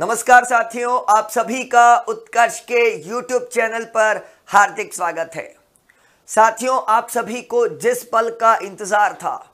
नमस्कार साथियों, आप सभी का उत्कर्ष के YouTube चैनल पर हार्दिक स्वागत है। साथियों, आप सभी को जिस पल का इंतज़ार था,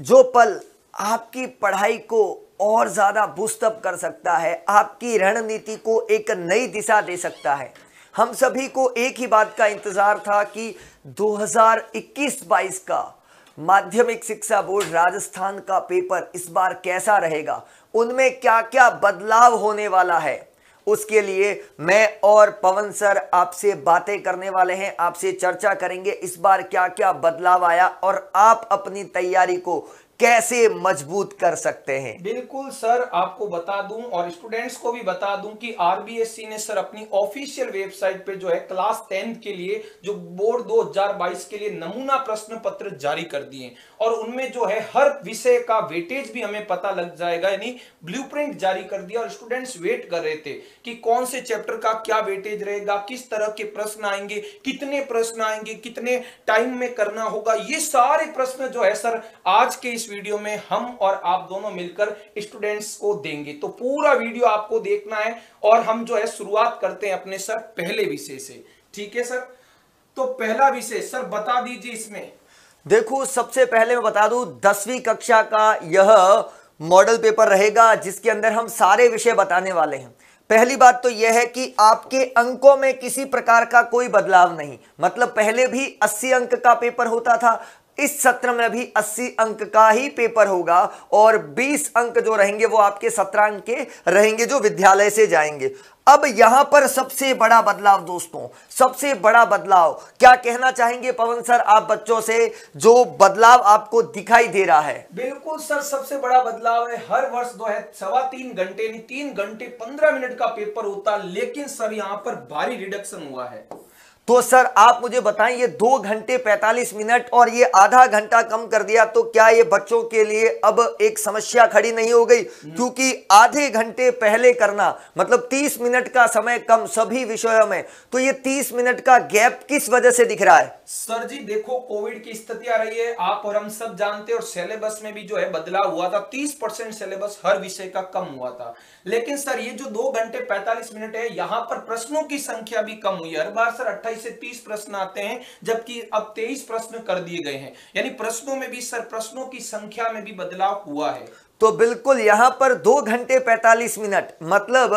जो पल आपकी पढ़ाई को और ज़्यादा बूस्टअप कर सकता है, आपकी रणनीति को एक नई दिशा दे सकता है। हम सभी को एक ही बात का इंतज़ार था कि 2021-22 का माध्यमिक शिक्षा बोर्ड राजस्थान का पेपर इस बार कैसा रहेगा उनमें क्या क्या बदलाव होने वाला है? उसके लिए मैं और पवन सर आपसे बातें करने वाले हैं, आपसे चर्चा करेंगे, इस बार क्या क्या बदलाव आया और आप अपनी तैयारी को कैसे मज़बूत कर सकते हैं? बिल्कुल सर, आपको बता दूँ और स्टूडेंट्स को भी बता दूँ कि आरबीएससी ने सर अपनी ऑफिशियल वेबसाइट पे जो है क्लास टेंथ के लिए जो बोर्ड 2022 के लिए नमूना प्रश्न पत्र जारी कर दिए और उनमें जो है हर विषय का वेटेज भी हमें पता लग जाएगा, यानी ब्लूप्रिंट जारी कर दिया और स्टूडेंट्स वेट कर रहे थे कि कौन से चैप्टर का क्या वेटेज रहेगा, किस तरह के प्रश्न आएँगे, कितने प्रश्न आएँगे, कितने टाइम में करना होगा। ये सारे प्रश्न जो है सर, आज के इस वीडियो में हम और आप दोनों मिलकर स्टूडेंट्स को देंगे। तो पूरा वीडियो आपको देखना है और हम जो है शुरुआत करते हैं अपने सर पहले विषय से। ठीक है सर? तो पहला विषय, सर बता दीजिए इसमें। देखो, सबसे पहले मैं बता दूँ, दसवीं कक्षा का यह मॉडल पेपर रहेगा, जिसके अंदर हम सारे विषय बताने वाले हैं। पहली बात तो यह है कि आपके अंकों में किसी प्रकार का कोई बदलाव नहीं। मतलब पहले भी 80 अंक का पेपर होता था इस सत्र में भी 80 अंक का ही पेपर होगा और 20 अंक जो रहेंगे वो आपके 17 अंक के रहेंगे, जो विद्यालय से जाएँगे। अब यहाँ पर सबसे बड़ा बदलाव दोस्तों, सबसे बड़ा बदलाव। क्या कहना चाहेंगे पवन सर आप बच्चों से, जो बदलाव आपको दिखाई दे रहा है? बिल्कुल सर, सबसे बड़ा बदलाव है, हर वर्ष दो है, सवा तीन घंटे तीन घंटे पंद्रह मिनट का पेपर होता, लेकिन सर यहाँ पर भारी रिडक्शन हुआ है। तो सर आप मुझे बताएँ ये दो घंटे पैंतालीस मिनट और ये आधा घंटा कम कर दिया तो क्या ये बच्चों के लिए अब एक समस्या खड़ी नहीं हो गई? क्योंकि आधे घंटे पहले करना मतलब तीस मिनट का समय कम सभी विषयों में तो ये तीस मिनट का गैप किस वजह से दिख रहा है? सर जी देखो कोविड की स्थिति आ रही है आप और हम सब जानते और सिलेबस में भी जो है बदलाव हुआ था तीस सिलेबस हर विषय का कम हुआ था। लेकिन सर ये जो दो घंटे पैंतालीस मिनट है यहाँ पर प्रश्नों की संख्या भी कम हुई है। हर बार सर अट्ठाईस से तीस प्रश्न आते हैं, जबकि अब तेईस प्रश्न कर दिए गए हैं। यानी प्रश्नों में भी सर, प्रश्नों की संख्या में भी बदलाव हुआ है। तो बिल्कुल यहाँ पर दो घंटे पैंतालीस मिनट मतलब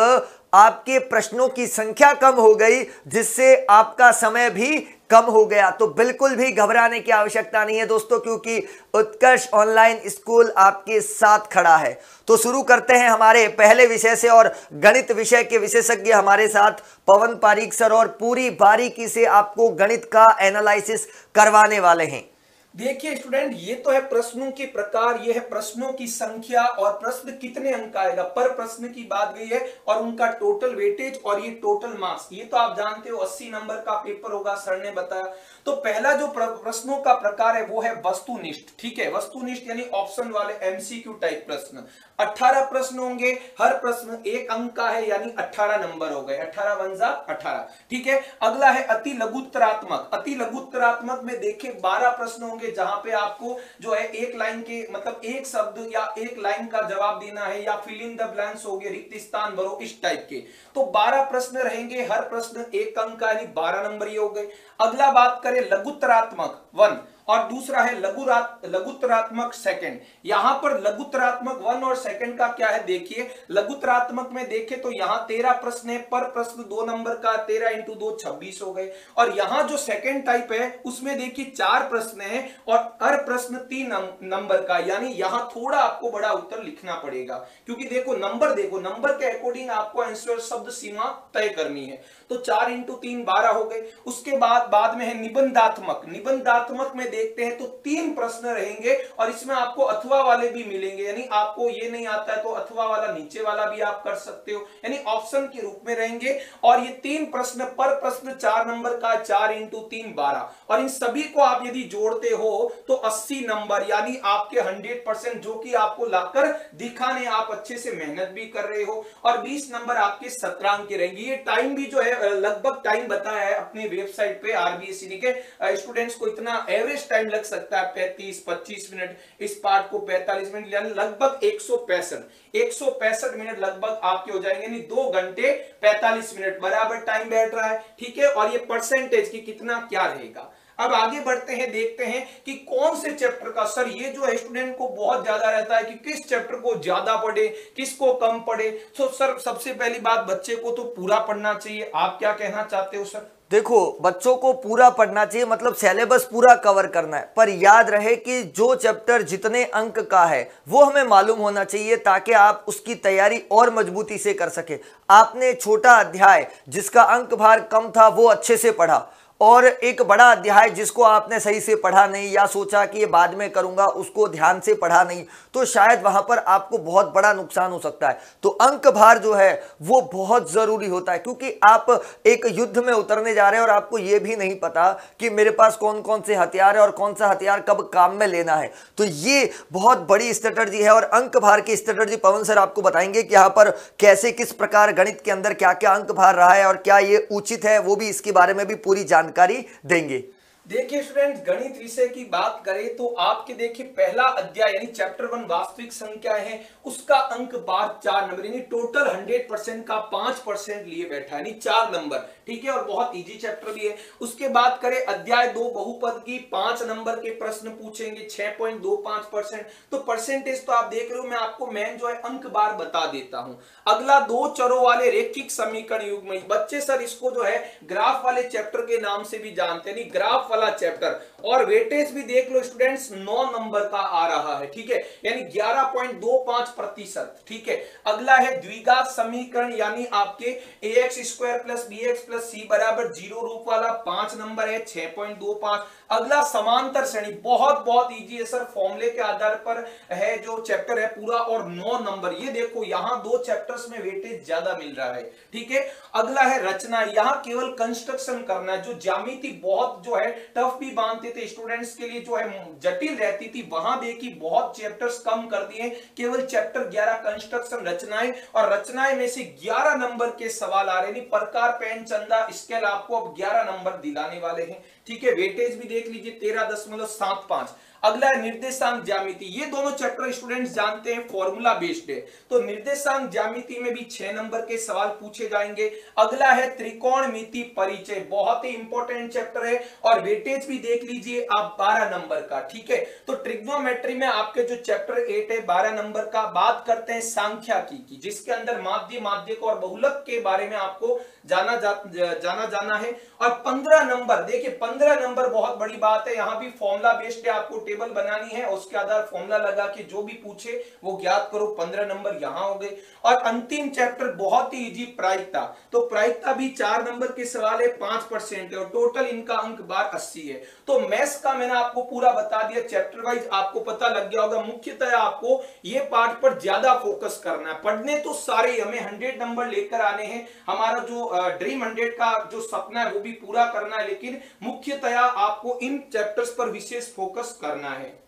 आपके प्रश्नों की संख्या कम हो गई, जिससे आपका समय भी कम हो गया तो बिल्कुल भी घबराने की आवश्यकता नहीं है दोस्तों, क्योंकि उत्कर्ष ऑनलाइन स्कूल आपके साथ खड़ा है। तो शुरू करते हैं हमारे पहले विषय से और गणित विषय के विशेषज्ञ हमारे साथ पवन पारीक सर और पूरी बारीकी से आपको गणित का एनालिसिस करवाने वाले हैं। देखिए स्टूडेंट ये तो है प्रश्नों के प्रकार, ये है प्रश्नों की संख्या और प्रश्न कितने अंक आएगा? पर प्रश्न की बात गई है और उनका टोटल वेटेज और ये टोटल मार्क्स ये तो आप जानते हो 80 नंबर का पेपर होगा सर ने बताया। तो पहला जो प्रश्नों का प्रकार है वो है वस्तुनिष्ठ। ठीक है? वस्तुनिष्ठ यानी ऑप्शन वाले एमसीक्यू टाइप प्रश्न। 18 प्रश्न होंगे, हर प्रश्न एक अंक का है, यानी 18 नंबर हो गए। 18 वंजा 18 ठीक है? अगला है अति लघुत्तरात्मक अति लघुत्तरात्मक में देखें 12 प्रश्न होंगे, जहाँ पे आपको जो है एक लाइन के मतलब एक शब्द या एक लाइन का जवाब देना है या फिल इन द ब्लैंक्स हो गए, रिक्त स्थान भरो, इस टाइप के। तो 12 प्रश्न रहेंगे, हर प्रश्न एक अंक का, यानी 12 नंबर ही हो गए। अगला बात करें लघुत्तरात्मक वन। और दूसरा है लघुरात, लघुतरात्मक सेकंड यहाँ पर लघुतरात्मक वन और सेकंड का क्या है? देखिए, लघुतरात्मक में देखे तो यहाँ तेरह प्रश्न है, पर प्रश्न दो नंबर का, तेरह इंटू दो छब्बीस हो गए। और यहाँ जो सेकंड टाइप है, उसमें देखिए चार प्रश्न है और हर प्रश्न तीन नंबर का, यानी यहाँ थोड़ा आपको बड़ा उत्तर लिखना पड़ेगा। क्योंकि देखो, नंबर देखो, नंबर के अकॉर्डिंग आपको आंसर शब्द सीमा तय करनी है। तो चार इंटू तीन हो गए। उसके बाद बाद में है निबंधात्मक। निबंधात्मक में देखते हैं तो तीन प्रश्न रहेंगे और इसमें आपको अथवा वाले भी मिलेंगे। यानी आपको ये नहीं आता है तो अथवा वाला, नीचे वाला भी आप कर सकते हो। यानी ऑप्शन के रूप में रहेंगे और ये तीन प्रश्न पर प्रश्न चार नंबर का, चार इंटू तीन बारह। और इन सभी को आप यदि जोड़ते हो तो अस्सी नंबर, यानी आपके हंड्रेड परसेंट जो कि आपको लाकर दिखाने आप अच्छे से मेहनत भी कर रहे हो। और बीस नंबर आपके सत्रांक के रहेंगे। ये टाइम भी जो है लगभग टाइम बताया है अपनी वेबसाइट पे आरबीएससी के स्टूडेंट्स को इतना एवरेज टाइम लग सकता है पैंतीस, पच्चीस मिनट। इस पार्ट को पैंतालीस मिनट यानी लगभग एक सौ पैंसठ। एक सौ पैंसठ मिनट लगभग आपके हो जाएँगे, यानी दो घंटे पैंतालीस मिनट। बराबर टाइम बैठ रहा है, ठीक है? और ये परसेंटेज की कितना क्या रहेगा? अब आगे बढ़ते हैं, देखते हैं कि कौन से चैप्टर का सर ये जो है स्टूडेंट को बहुत ज़्यादा रहता है कि किस चैप्टर को ज़्यादा पढ़े, किसको कम पढ़े? तो सर सबसे पहली बात, बच्चे को तो पूरा पढ़ना चाहिए। आप क्या कहना चाहते हो सर देखो, बच्चों को पूरा पढ़ना चाहिए मतलब सिलेबस पूरा कवर करना है। पर याद रहे कि जो चैप्टर जितने अंक का है, वो हमें मालूम होना चाहिए ताकि आप उसकी तैयारी और मजबूती से कर सके। आपने छोटा अध्याय जिसका अंक भार कम था, वो अच्छे से पढ़ा। और एक बड़ा अध्याय जिसको आपने सही से पढ़ा नहीं या सोचा कि ये बाद में करूँगा, उसको ध्यान से पढ़ा नहीं तो शायद वहाँ पर आपको बहुत बड़ा नुकसान हो सकता है। तो अंक भार जो है, वो बहुत ज़रूरी होता है, क्योंकि आप एक युद्ध में उतरने जा रहे हैं और आपको ये भी नहीं पता कि मेरे पास कौन कौन से हथियार है और कौन सा हथियार कब काम में लेना है। तो ये बहुत बड़ी स्ट्रेटर्जी है और अंक भार की स्ट्रेटर्जी पवन सर आपको बताएँगे कि यहाँ पर कैसे, किस प्रकार गणित के अंदर क्या क्या अंक भार रहा है और क्या ये उचित है, वो भी इसके बारे में भी पूरी जानकारी जानकारी देंगे। देखिए स्टूडेंट गणित विषय की बात करें तो आपके देखिए पहला अध्याय यानी चैप्टर वन वास्तविक संख्या है। उसका अंक बार चार नंबर, यानी टोटल हंड्रेड परसेंट का पाँच परसेंट लिए बैठा यानी चार नंबर। ठीक है, और बहुत इजी चैप्टर भी है। उसके बाद करें अध्याय दो, बहुपद की पाँच नंबर के प्रश्न पूछेंगे, छह पॉइंट दो पाँच परसेंट। तो परसेंटेज तो आप देख रहे हो, मैं आपको मैन जो है अंक बार बता देता हूँ। अगला दो चरों वाले रेखिक समीकरण युग में बच्चे सर इसको जो है ग्राफ वाले चैप्टर के नाम से भी जानते हैं ग्राफ वाला चैप्टर और वेटेज भी देख लो स्टूडेंट्स, नौ नंबर का आ रहा है, ठीक है? यानी ग्यारह पॉइंट दो पाँच प्रतिशत, ठीक है? अगला है द्विघात समीकरण, यानी आपके a x square plus b x plus c बराबर ज़ीरो रूप वाला पाँच नंबर है, छह पॉइंट दो पाँच। अगला समांतर श्रेणी, बहुत बहुत इजी है सर फॉर्मूले के आधार पर है जो चैप्टर है पूरा और नौ नंबर ये देखो, यहाँ दो चैप्टर्स में वेटेज ज़्यादा मिल रहा है, ठीक है? अगला है रचना, यहाँ केवल कंस्ट्रक्शन करना है, जो जामिति बहुत जो है टफ भी बांधते थे स्टूडेंट्स के लिए जो है जटिल रहती थी, वहाँ देखी बहुत चैप्टर्स कम कर दिए, केवल चैप्टर 11 कंस्ट्रक्शन रचनाएँ, और रचनाएँ में से 11 नंबर के सवाल आ रहे प्रकार पेन चंदा स्केल आपको अब 11 नंबर दिलाने वाले हैं। ठीक है वेटेज भी देख लीजिए तेरह दशमलव सात पाँच। अगला है निर्देशांक ज्यामिति। ये दोनों चैप्टर स्टूडेंट्स जानते हैं फॉर्मूला बेस्ड है। तो निर्देशांक ज्यामिति में भी छह नंबर के सवाल पूछे जाएँगे। अगला है त्रिकोण मिति परिचय। बहुत ही इंपॉर्टेंट चैप्टर है और वेटेज भी देख लीजिए आप बारह नंबर का ठीक है? तो ट्रिग्नोमेट्री में आपके जो चैप्टर एट है बारह नंबर का बात करते हैं सांख्या की जिसके अंदर माध्य माध्यक और बहुलक के बारे में आपको जाना जा, जाना जाना है। और पंद्रह नंबर देखिए पंद्रह नंबर बहुत बड़ी बात है। यहाँ भी फॉर्मुला बेस्ड है आपको टेबल बनानी है, उसके आधार फॉर्मुला लगा के जो भी पूछे, वो ज्ञात करो, पंद्रह नंबर यहाँ हो गए। और अंतिम चैप्टर बहुत ही इजी प्रायिकता। तो प्रायिकता भी चार नंबर के सवाल है, पाँच परसेंट है, और टोटल इनका अंक बार अस्सी है। तो मैथ्स का मैंने आपको पूरा बता दिया चैप्टर वाइज आपको पता लग गया होगा, मुख्यतः आपको ये पार्ट पर ज़्यादा फोकस करना है। पढ़ने तो सारे हमें हंड्रेड नंबर लेकर आने हैं। हमारा जो ड्रीम हंड्रेड का जो सपना है, वो भी पूरा करना है, लेकिन मुख्यतया आपको इन चैप्टर्स पर विशेष फोकस करना है।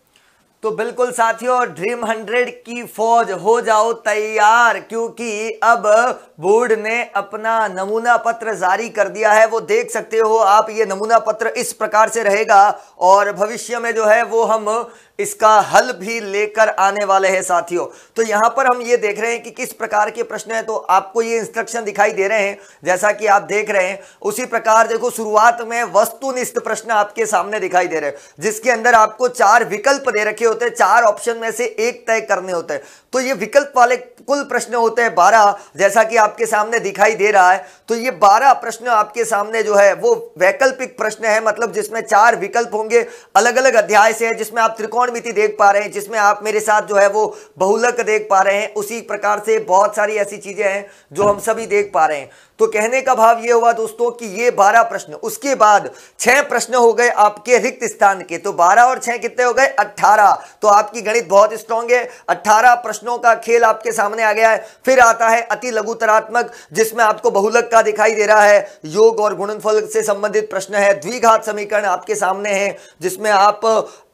तो बिल्कुल साथियों ड्रीम हंड्रेड की फौज हो जाओ तैयार, क्योंकि अब बोर्ड ने अपना नमूना पत्र जारी कर दिया है। वो देख सकते हो आप, ये नमूना पत्र इस प्रकार से रहेगा और भविष्य में जो है वो हम इसका हल भी लेकर आने वाले हैं साथियों। तो यहाँ पर हम ये देख रहे हैं कि किस प्रकार के प्रश्न है तो आपको ये इंस्ट्रक्शन दिखाई दे रहे हैं। जैसा कि आप देख रहे हैं, उसी प्रकार देखो, शुरुआत में वस्तुनिष्ठ प्रश्न आपके सामने दिखाई दे रहे हैं, जिसके अंदर आपको चार विकल्प दे रखे होते हैं, चार ऑप्शन में से एक तय करने होते हैं। तो ये विकल्प वाले कुल प्रश्न होते हैं बारह, जैसा कि आपके सामने दिखाई दे रहा है। तो ये बारह प्रश्न आपके सामने जो है, वो वैकल्पिक प्रश्न है मतलब जिसमें चार विकल्प होंगे अलग अलग अध्याय से है, जिसमें आप त्रिकोणमिति देख पा रहे हैं, जिसमें आप मेरे साथ जो है, वो बहुलक देख पा रहे हैं। उसी प्रकार से बहुत सारी ऐसी चीज़ें हैं, जो हम सभी देख पा रहे हैं। तो कहने का भाव यह हुआ दोस्तों कि ये बारह प्रश्न, उसके बाद छह प्रश्न हो गए आपके रिक्त स्थान के। तो बारह और छह कितने हो गए? अट्ठारह। तो आपकी गणित बहुत स्ट्रांग है। अट्ठारह प्रश्नों का खेल आपके सामने आ गया है। फिर आता है अति लघुतरात्मक, जिसमें आपको बहुलक का दिखाई दे रहा है। योग और गुणनफल से संबंधित प्रश्न है। द्विघात समीकरण आपके सामने है, जिसमें आप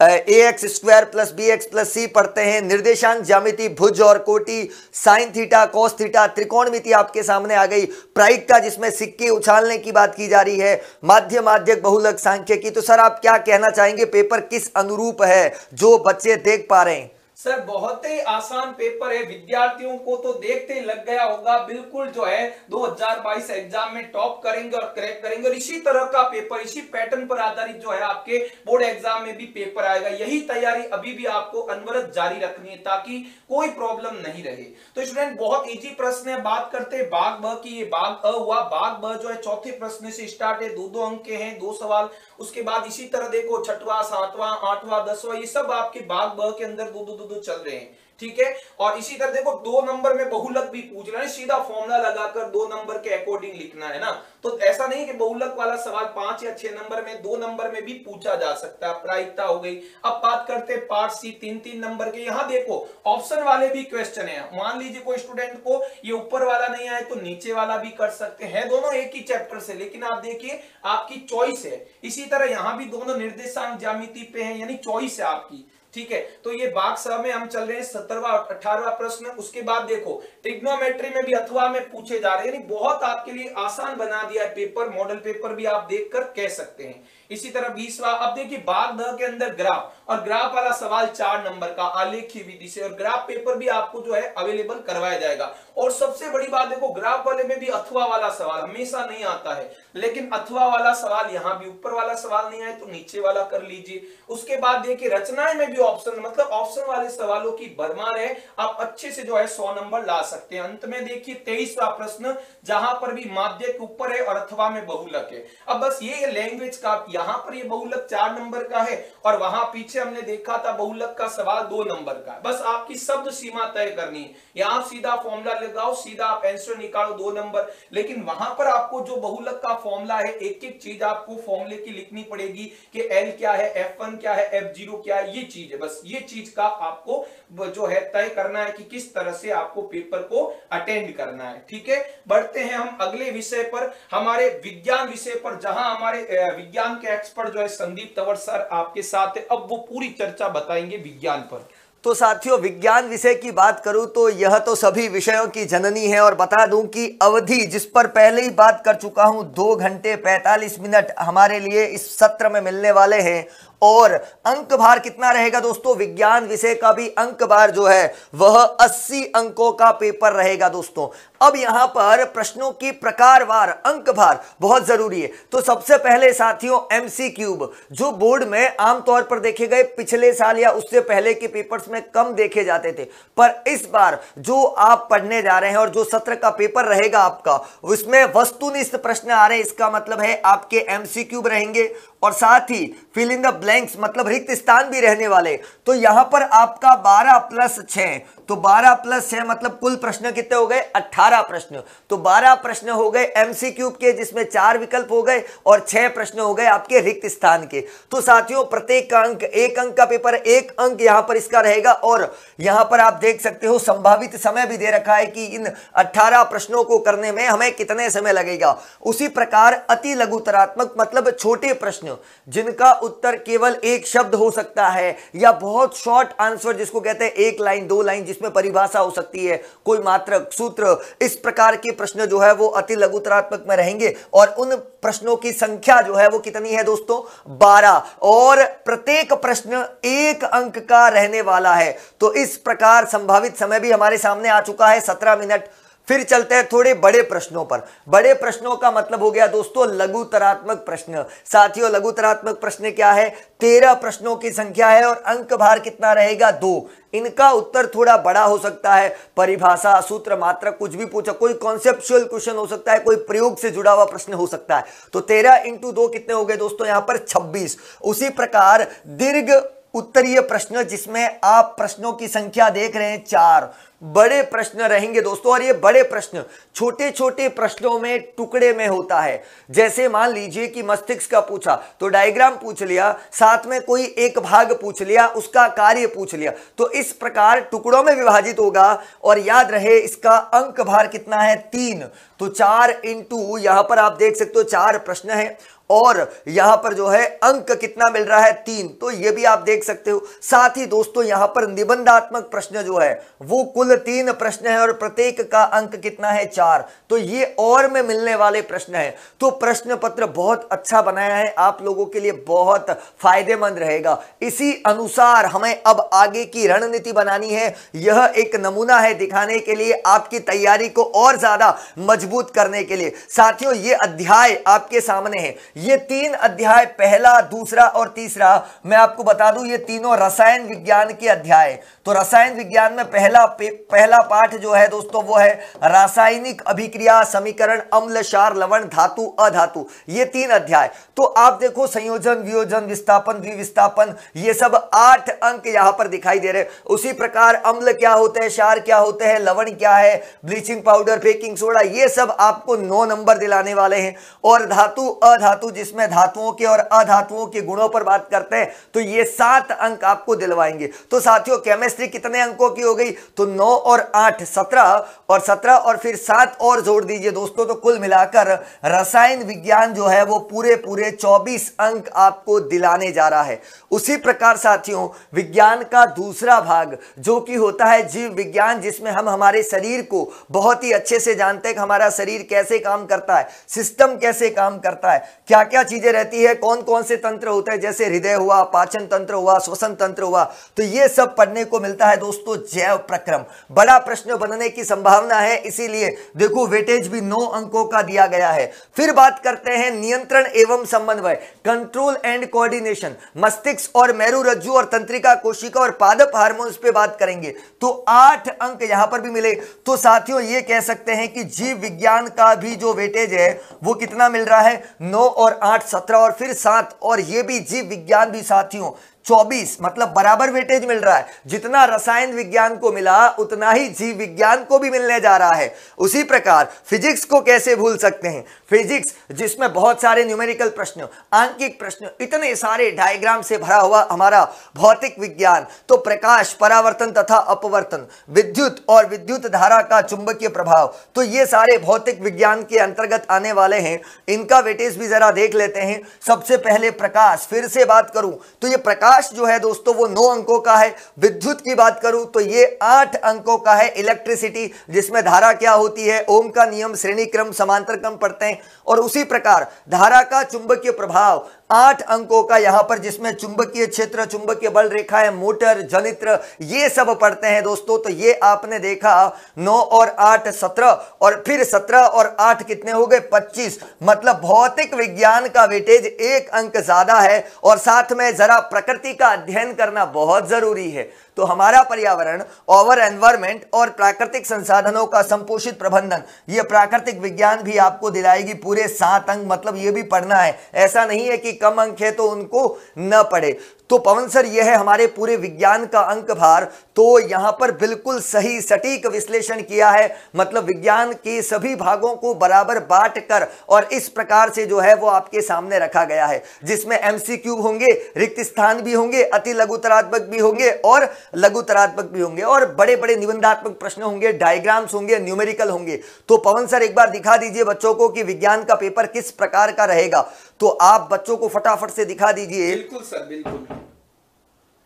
A X square plus B X plus C पढ़ते हैं। निर्देशांक ज्यामिति, भुज और कोटि साइन थीटा कॉस थीटा त्रिकोणमिति आपके सामने आ गई। प्राइक न्यायिकता जिसमें सिक्के उछालने की बात की जा रही है। माध्य माध्यक बहुलक सांख्य की तो सर आप क्या कहना चाहेंगे? पेपर किस अनुरूप है जो बच्चे देख पा रहे हैं? सर, बहुत ही आसान पेपर है। विद्यार्थियों को तो देखते ही लग गया होगा। बिल्कुल जो है 2022 एग्ज़ाम में टॉप करेंगे और क्रैक करेंगे और इसी तरह का पेपर, इसी पैटर्न पर आधारित जो है आपके बोर्ड एग्ज़ाम में भी पेपर आएगा। यही तैयारी अभी भी आपको अनवरत जारी रखनी है ताकि कोई प्रॉब्लम नहीं रहे। तो स्टूडेंट, बहुत इजी प्रश्न है। बात करते बाघ ब की। ये बाघ अ हुआ। बाघ ब जो है, चौथे प्रश्न से स्टार्ट है। दो दो अंक के हैं, दो सवाल उसके बाद इसी तरह देखो, छठवा, सातवां, आठवां, दसवां, ये सब आपके बाघ ब के अंदर दो दो दो चल रहे हैं, ठीक है? और इसी तरह देखो, दो नंबर में बहुलक भी पूछ रहा है, सीधा फॉर्मूला लगाकर दो नंबर के अकॉर्डिंग लिखना है ना? तो ऐसा नहीं कि बहुलक वाला सवाल पाँच या छह नंबर में, दो नंबर में भी पूछा जा सकता है, प्रायिकता हो गई। अब बात करते हैं पार्ट सी तीन तीन नंबर के, यहाँ देखो ऑप्शन वाले भी क्वेश्चन है। मान लीजिए कोई स्टूडेंट को ये ऊपर वाला नहीं आए तो नीचे वाला भी कर सकते हैं। दोनों एक ही चैप्टर से, लेकिन आप देखिए, आपकी चॉइस है। इसी तरह यहाँ भी दोनों निर्देशांक ज्यामिति पे हैं, यानी चॉइस है आपकी, ठीक है? तो ये बाग सह में हम चल रहे हैं सत्रहवा अठारवा प्रश्न, उसके बाद देखो टिग्नोमेट्री में भी अथवा में पूछे जा रहे हैं, यानी बहुत आपके लिए आसान बना दिया है पेपर, मॉडल पेपर भी आप देखकर कह सकते हैं। इसी तरह बीसवा, अब देखिए बाग द के अंदर ग्राफ, और ग्राफ वाला सवाल चार नंबर का, आलेखी विधि से, और ग्राफ पेपर भी आपको जो है अवेलेबल करवाया जाएगा। और सबसे बड़ी बात देखो, ग्राफ वाले में भी अथवा वाला सवाल हमेशा नहीं आता है, लेकिन अथवा वाला सवाल यहाँ भी, ऊपर वाला सवाल नहीं आए तो नीचे वाला कर लीजिए। उसके बाद देखिए, रचनाएँ में भी ऑप्शन मतलब ऑप्शन वाले सवालों की भरमार है, आप अच्छे से जो है सौ नंबर ला सकते हैं। अंत में देखिए, तेईसवा प्रश्न, जहाँ पर भी माध्य के ऊपर है और अथवा में बहुलक है। अब बस ये लैंग्वेज का यहाँ पर ये बहुलक चार नंबर का है और वहाँ पीछे हमने देखा था बहुलक का सवाल दो नंबर का बस आपकी शब्द सीमा तय करनी है। यहाँ सीधा फॉर्मूला लगाओ, सीधा आप आंसर निकालो दो नंबर। लेकिन वहाँ पर आपको जो बहुलक का फॉर्मूला है एक एक चीज़ आपको फॉर्मूले की लिखनी पड़ेगी कि एल क्या है एफ़ क्या है एफ़ क्या है, ये चीज़ है। बस ये चीज़ का आपको जो है तय करना है कि किस तरह से आपको पेपर को अटेंड करना है। ठीक है? बढ़ते हैं हम अगले विषय पर। हमारे विज्ञान विषय पर, जहाँ हमारे विज्ञान के एक्सपर्ट जो है, संदीप तंवर सर आपके साथ है। अब वो पूरी चर्चा बताएँगे विज्ञान पर। तो साथियों, विज्ञान विषय की बात करूँ तो यह तो सभी विषयों की जननी है और बता दूँ कि अवधि जिस पर पहले ही बात कर चुका हूँ, दो घंटे पैंतालीस मिनट हमारे लिए इस सत्र में मिलने वाले हैं। और अंक भार कितना रहेगा दोस्तों? विज्ञान विषय का भी अंक भार जो है, वह 80 अंकों का पेपर रहेगा दोस्तों। अब यहाँ पर प्रश्नों की प्रकारवार अंक भार बहुत ज़रूरी है। तो सबसे पहले साथियों एमसी क्यूब जो बोर्ड में आमतौर पर देखे गए पिछले साल या उससे पहले के पेपर्स में कम देखे जाते थे, पर इस बार जो आप पढ़ने जा रहे हैं और जो सत्र का पेपर रहेगा आपका, उसमें वस्तुनिष्ठ प्रश्न आ रहे हैं। इसका मतलब है आपके एमसी क्यूब रहेंगे और साथ ही फिलिंग द ब्लैंक्स मतलब रिक्त स्थान भी रहने वाले। तो यहाँ पर आपका 12 प्लस 6 तो 12 प्लस 6 मतलब कुल प्रश्न कितने हो गए? 18 प्रश्न। तो 12 प्रश्न हो गए एमसी क्यूब के, जिसमें चार विकल्प हो गए और छह प्रश्न हो गए आपके रिक्त स्थान के। तो साथियों, प्रत्येक का अंक, एक अंक का पेपर एक अंक यहाँ पर इसका रहेगा और यहाँ पर आप देख सकते हो, संभावित समय भी दे रखा है कि इन 18 प्रश्नों को करने में हमें कितने समय लगेगा। उसी प्रकार अति लघुतरात्मक मतलब छोटे प्रश्न, जिनका उत्तर केवल एक शब्द हो सकता है या बहुत शॉर्ट आंसर जिसको कहते हैं, एक लाइन दो लाइन जिसमें परिभाषा हो सकती है। कोई मात्र सूत्र इस प्रकार के प्रश्न जो है वो अति लघुतरात्मक में रहेंगे और उन प्रश्नों की संख्या जो है वो कितनी है दोस्तों? बारह। और प्रत्येक प्रश्न एक अंक का रहने वाला है। तो इस प्रकार संभावित समय भी हमारे सामने आ चुका है। सत्रह मिनट फिर चलते हैं थोड़े बड़े प्रश्नों पर। बड़े प्रश्नों का मतलब हो गया दोस्तों, लघुतरात्मक प्रश्न। साथियों, लघुतरात्मक प्रश्न क्या है? तेरह प्रश्नों की संख्या है और अंक भार कितना रहेगा? दो। इनका उत्तर थोड़ा बड़ा हो सकता है। परिभाषा, सूत्र मात्र कुछ भी पूछा। कोई कॉन्सेप्चुअल क्वेश्चन हो सकता है, कोई प्रयोग से जुड़ा हुआ प्रश्न हो सकता है। तो तेरह इंटू दो कितने हो गए दोस्तों? यहाँ पर छब्बीस। उसी प्रकार दीर्घ उत्तरीय प्रश्न, जिसमें आप प्रश्नों की संख्या देख रहे हैं, चार। बड़े प्रश्न रहेंगे दोस्तों, और ये बड़े प्रश्न छोटे छोटे प्रश्नों में टुकड़े में होता है। जैसे मान लीजिए कि मस्तिष्क का पूछा तो डायग्राम पूछ लिया, साथ में कोई एक भाग पूछ लिया, उसका कार्य पूछ लिया तो इस प्रकार टुकड़ों में विभाजित होगा, और याद रहे इसका अंक भार कितना है, तीन। तो चार इंटू यहाँ पर आप देख सकते हो, चार प्रश्न है। और यहाँ पर जो है अंक कितना मिल रहा है? तीन। तो ये भी आप देख सकते हो। साथ ही दोस्तों, यहाँ पर निबंधात्मक प्रश्न जो है, वो कुल तीन प्रश्न है और प्रत्येक का अंक कितना है? चार। तो ये और में मिलने वाले प्रश्न है। तो प्रश्न पत्र बहुत अच्छा बनाया है। आप लोगों के लिए बहुत फ़ायदेमंद रहेगा। इसी अनुसार हमें अब आगे की रणनीति बनानी है। यह एक नमूना है दिखाने के लिए, आपकी तैयारी को और ज़्यादा मज़बूत करने के लिए। साथियों, ये अध्याय आपके सामने है। ये तीन अध्याय, पहला, दूसरा और तीसरा, मैं आपको बता दूँ, ये तीनों रसायन विज्ञान के अध्याय। तो रसायन विज्ञान में पहला पहला पाठ जो है दोस्तों, वो है रासायनिक अभिक्रिया समीकरण, अम्ल, क्षार, लवण, धातु, अधातु। ये तीन अध्याय। तो आप देखो, संयोजन, वियोजन, विस्थापन, द्विविस्थापन, ये सब आठ अंक यहाँ पर दिखाई दे रहे उसी प्रकार अम्ल क्या होते हैं, क्षार क्या होते हैं, लवण क्या है, ब्लीचिंग पाउडर, बेकिंग सोडा, ये सब आपको नौ नंबर दिलाने वाले हैं। और धातु, अधातु जिसमें धातुओं के और अधातुओं के गुणों पर बात करते हैं तो ये सात अंक आपको दिलवाएँगे। तो साथियों केमिस्ट्री कितने अंकों की हो गई? तो नौ और आठ सत्रह, और सत्रह और फिर सात और जोड़ दीजिए दोस्तों तो कुल मिलाकर रसायन विज्ञान जो है वो पूरे पूरे 24 अंक आपको दिलाने जा रहा है। उसी प्रकार साथियों, विज्ञान का दूसरा भाग जो कि होता है जीव विज्ञान, जिसमें हम हमारे शरीर को बहुत ही अच्छे से जानते हैं कि हमारा शरीर कैसे काम करता है, सिस्टम कैसे काम करता है, क्या क्या क्या चीज़ें रहती है कौन कौन से तंत्र होते हैं, जैसे हृदय हुआ, पाचन तंत्र हुआ, श्वसन तंत्र हुआ तो ये सब पढ़ने को मिलता है दोस्तों, जैव प्रक्रम। बड़ा प्रश्न बनने की संभावना है, इसीलिए देखो, वेटेज भी नौ अंकों का दिया गया है। फिर बात करते हैं नियंत्रण एवं समन्वय कंट्रोल एंड कोऑर्डिनेशन मस्तिष्क और मेरु रज्जु और तंत्रिका कोशिका और पादप हार्मोन्स पे बात करेंगे। तो आठ अंक यहाँ पर भी मिले। तो साथियों, ये कह सकते हैं कि जीव विज्ञान का भी जो वेटेज है, वो कितना मिल रहा है? नौ और आठ सत्रह और फिर सात और ये भी जीव विज्ञान भी साथियों 24 मतलब बराबर वेटेज मिल रहा है। जितना रसायन विज्ञान को मिला, उतना ही जीव विज्ञान को भी मिलने जा रहा है। उसी प्रकार, फिजिक्स को कैसे भूल सकते हैं? फिजिक्स, जिसमें बहुत सारे न्यूमेरिकल प्रश्न, आंकिक प्रश्न, इतने सारे डायग्राम से भरा हुआ हमारा भौतिक विज्ञान तो प्रकाश, परावर्तन तथा अपवर्तन, विद्युत और विद्युत धारा का चुंबकीय प्रभाव तो ये सारे भौतिक विज्ञान के अंतर्गत आने वाले हैं। इनका वेटेज भी जरा देख लेते हैं। सबसे पहले प्रकाश, फिर से बात करूँ तो ये प्रकाश प्रकाश जो है दोस्तों, वो नौ अंकों का है। विद्युत की बात करूँ तो ये आठ अंकों का है इलेक्ट्रिसिटी जिसमें धारा क्या होती है? ओम का नियम, श्रेणी क्रम, समांतर क्रम पढ़ते हैं। और उसी प्रकार, धारा का चुंबकीय प्रभाव आठ अंकों का यहाँ पर, जिसमें चुंबकीय क्षेत्र, चुंबकीय बल रेखा है, मोटर, जनित्र, ये सब पढ़ते हैं दोस्तों। तो ये आपने देखा, नौ और आठ सत्रह, और फिर सत्रह और आठ कितने हो गए? पच्चीस। मतलब भौतिक विज्ञान का वेटेज एक अंक ज़्यादा है। और साथ में जरा प्रकृति का अध्ययन करना बहुत ज़रूरी है। तो हमारा पर्यावरण ओवर एनवायरमेंट और प्राकृतिक संसाधनों का संपोषित प्रबंधन, ये प्राकृतिक विज्ञान भी आपको दिलाएगी पूरे सात अंक मतलब ये भी पढ़ना है। ऐसा नहीं है कि कम अंक है तो उनको न पढ़े। तो पवन सर, यह है हमारे पूरे विज्ञान का अंक भार। तो यहाँ पर बिल्कुल सही सटीक विश्लेषण किया है। मतलब विज्ञान के सभी भागों को बराबर बांट कर और इस प्रकार से जो है वो आपके सामने रखा गया है। जिसमें एमसीक्यू होंगे, रिक्त स्थान भी होंगे, अति लघुतरात्मक भी होंगे और लघुतरात्मक भी होंगे और बड़े बड़े निबंधात्मक प्रश्न होंगे डायग्राम्स होंगे न्यूमेरिकल होंगे। तो पवन सर, एक बार दिखा दीजिए बच्चों को कि विज्ञान का पेपर किस प्रकार का रहेगा। तो आप बच्चों को फटाफट से दिखा दीजिए। बिल्कुल सर बिल्कुल।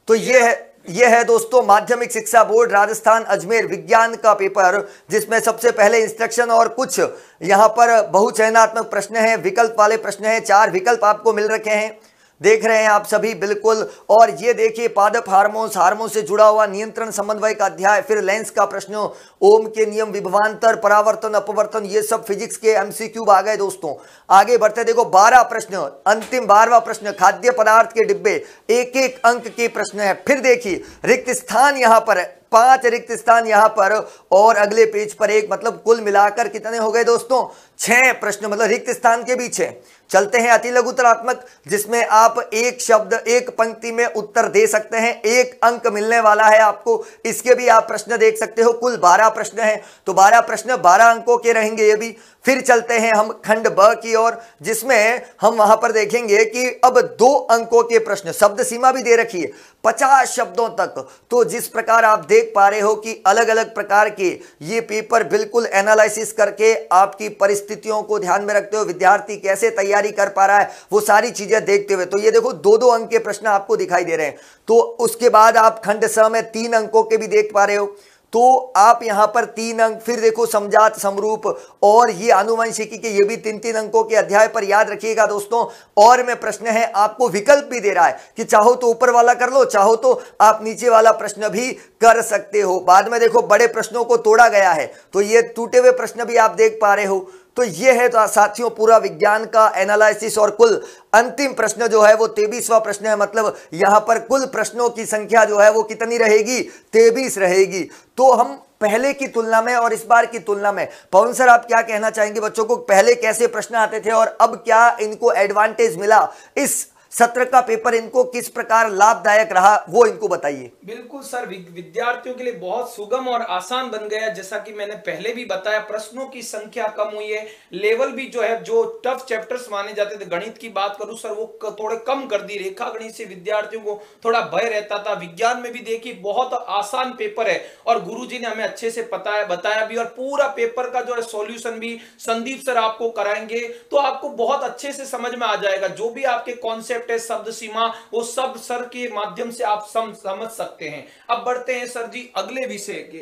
तो ये है ये है दोस्तों माध्यमिक शिक्षा बोर्ड राजस्थान अजमेर विज्ञान का पेपर जिसमें सबसे पहले इंस्ट्रक्शन और कुछ यहाँ पर बहुचयनात्मक प्रश्न है विकल्प वाले प्रश्न है चार विकल्प आपको मिल रखे हैं। देख रहे हैं आप सभी बिल्कुल। और ये देखिए पादप हार्मोन्स हार्मोन से जुड़ा हुआ नियंत्रण समन्वय का अध्याय फिर लेंस का प्रश्न ओम के नियम, विभवांतर, परावर्तन, अपवर्तन, ये सब फिजिक्स के एमसीक्यू आ गए दोस्तों। आगे बढ़ते देखो, बारह प्रश्न, अंतिम बारहवा प्रश्न, खाद्य पदार्थ के डिब्बे एक एक अंक के प्रश्न है। फिर देखिए, रिक्त स्थान यहाँ पर पाँच रिक्त स्थान यहाँ पर, और अगले पेज पर एक मतलब कुल मिलाकर कितने हो गए दोस्तों? छह प्रश्न मतलब रिक्त स्थान के भी छह चलते हैं अति लघुतरात्मक, जिसमें आप एक शब्द, एक पंक्ति में उत्तर दे सकते हैं। एक अंक मिलने वाला है आपको, इसके भी आप प्रश्न देख सकते हो। कुल बारह प्रश्न हैं। तो बारह प्रश्न, बारह अंकों के रहेंगे ये भी। फिर चलते हैं हम खंड ब की ओर, जिसमें हम वहाँ पर देखेंगे कि अब दो अंकों के प्रश्न, शब्द सीमा भी दे रखी है, पचास शब्दों तक। तो जिस प्रकार आप देख पा रहे हो कि अलग अलग प्रकार के ये पेपर बिल्कुल एनालिसिस करके आपकी परिस्थितियों को ध्यान में रखते हो विद्यार्थी कैसे तैयारी कर पा रहा है, वो सारी चीज़ें देखते हुए। तो ये देखो दो दो अंक के प्रश्न आपको दिखाई दे रहे हैं। तो उसके बाद आप खंड स में तीन अंकों के भी देख पा रहे हो। तो आप यहाँ पर तीन अंक, फिर देखो समझात समरूप, और ये आनुवंशिकी के ये भी तीन तीन अंकों के अध्याय पर याद रखिएगा दोस्तों। और में प्रश्न है, आपको विकल्प भी दे रहा है कि चाहो तो ऊपर वाला कर लो, चाहो तो आप नीचे वाला प्रश्न भी कर सकते हो। बाद में देखो, बड़े प्रश्नों को तोड़ा गया है तो ये टूटे हुए प्रश्न भी आप देख पा रहे हो। तो ये है तो साथियों पूरा विज्ञान का एनालिसिस और कुल अंतिम प्रश्न जो है वो तेबीसवा प्रश्न है। मतलब यहाँ पर कुल प्रश्नों की संख्या जो है वो कितनी रहेगी? तेबीस रहेगी। तो हम पहले की तुलना में और इस बार की तुलना में, पवन सर आप क्या कहना चाहेंगे बच्चों को? पहले कैसे प्रश्न आते थे और अब क्या इनको एडवांटेज मिला? इस सत्र का पेपर इनको किस प्रकार लाभदायक रहा, वो इनको बताइए। बिल्कुल सर विद्यार्थियों के लिए बहुत सुगम और आसान बन गया जैसा कि मैंने पहले भी बताया, प्रश्नों की संख्या कम हुई है। लेवल भी जो है, जो टफ चैप्टर्स माने जाते थे, गणित की बात करूँ, सर, वो थोड़े कम कर दी। रेखा गणित से विद्यार्थियों को थोड़ा भय रहता था। विज्ञान में भी देखिए, बहुत आसान पेपर है। और गुरु ने हमें अच्छे से बताया बताया भी। और पूरा पेपर का जो है, सोल्यूशन भी संदीप सर आपको कराएँगे तो आपको बहुत अच्छे से समझ में आ जाएगा। जो भी आपके कॉन्सेप्ट कॉन्सेप्ट है शब्द सीमा वो शब्द सर के माध्यम से आप सम, समझ सकते हैं। अब बढ़ते हैं सर जी अगले विषय के।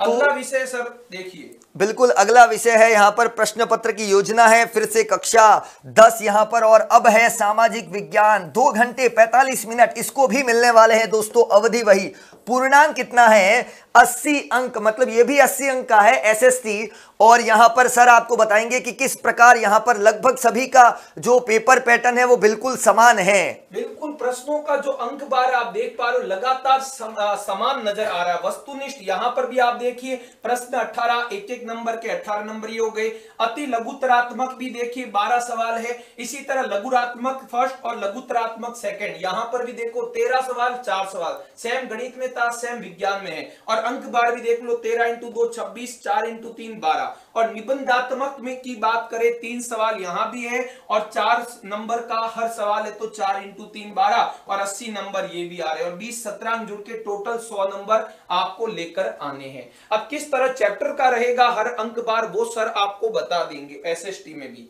तो अगला विषय सर देखिए। बिल्कुल अगला विषय है यहाँ पर प्रश्न पत्र की योजना है फिर से कक्षा दस यहाँ पर और अब है सामाजिक विज्ञान। दो घंटे पैंतालीस मिनट इसको भी मिलने वाले हैं दोस्तों अवधि वही। पूर्णांक कितना है? 80 अंक मतलब ये भी 80 अंक का है एसएसटी और यहाँ पर सर आपको बताएँगे कि किस प्रकार यहाँ पर लगभग सभी का जो पेपर पैटर्न है वो बिल्कुल समान है। बिल्कुल प्रश्नों का जो अंक बार आप देख पा रहे हो लगातार सम, आ, समान नज़र आ रहा है। वस्तुनिष्ठ यहाँ पर भी आप देखिए प्रश्न 18 एक एक नंबर के 18 नंबर ही हो गए। अति लघुतरात्मक भी देखिए 12 सवाल है। इसी तरह लघुरात्मक फ़र्स्ट और लघुतरात्मक सेकंड यहाँ पर भी देखो तेरह सवाल चार सवाल। सेम गणित में था सेम विज्ञान में है। और अंक बार भी देख लो, तेरह इंटू दो, छब्बीस, चार इंटू तीन, बारह। और निबंधात्मक में की बात करें, तीन सवाल यहाँ भी है, और चार नंबर का हर सवाल है तो चार इंटू तीन, बारह। और अस्सी नंबर ये भी आ रहे हैं, और बीस सत्रह अंक जुड़ के टोटल सौ नंबर आपको लेकर आने हैं। अब किस तरह चैप्टर का रहेगा, हर अंक बार वो सर आपको बता देंगे एस में भी।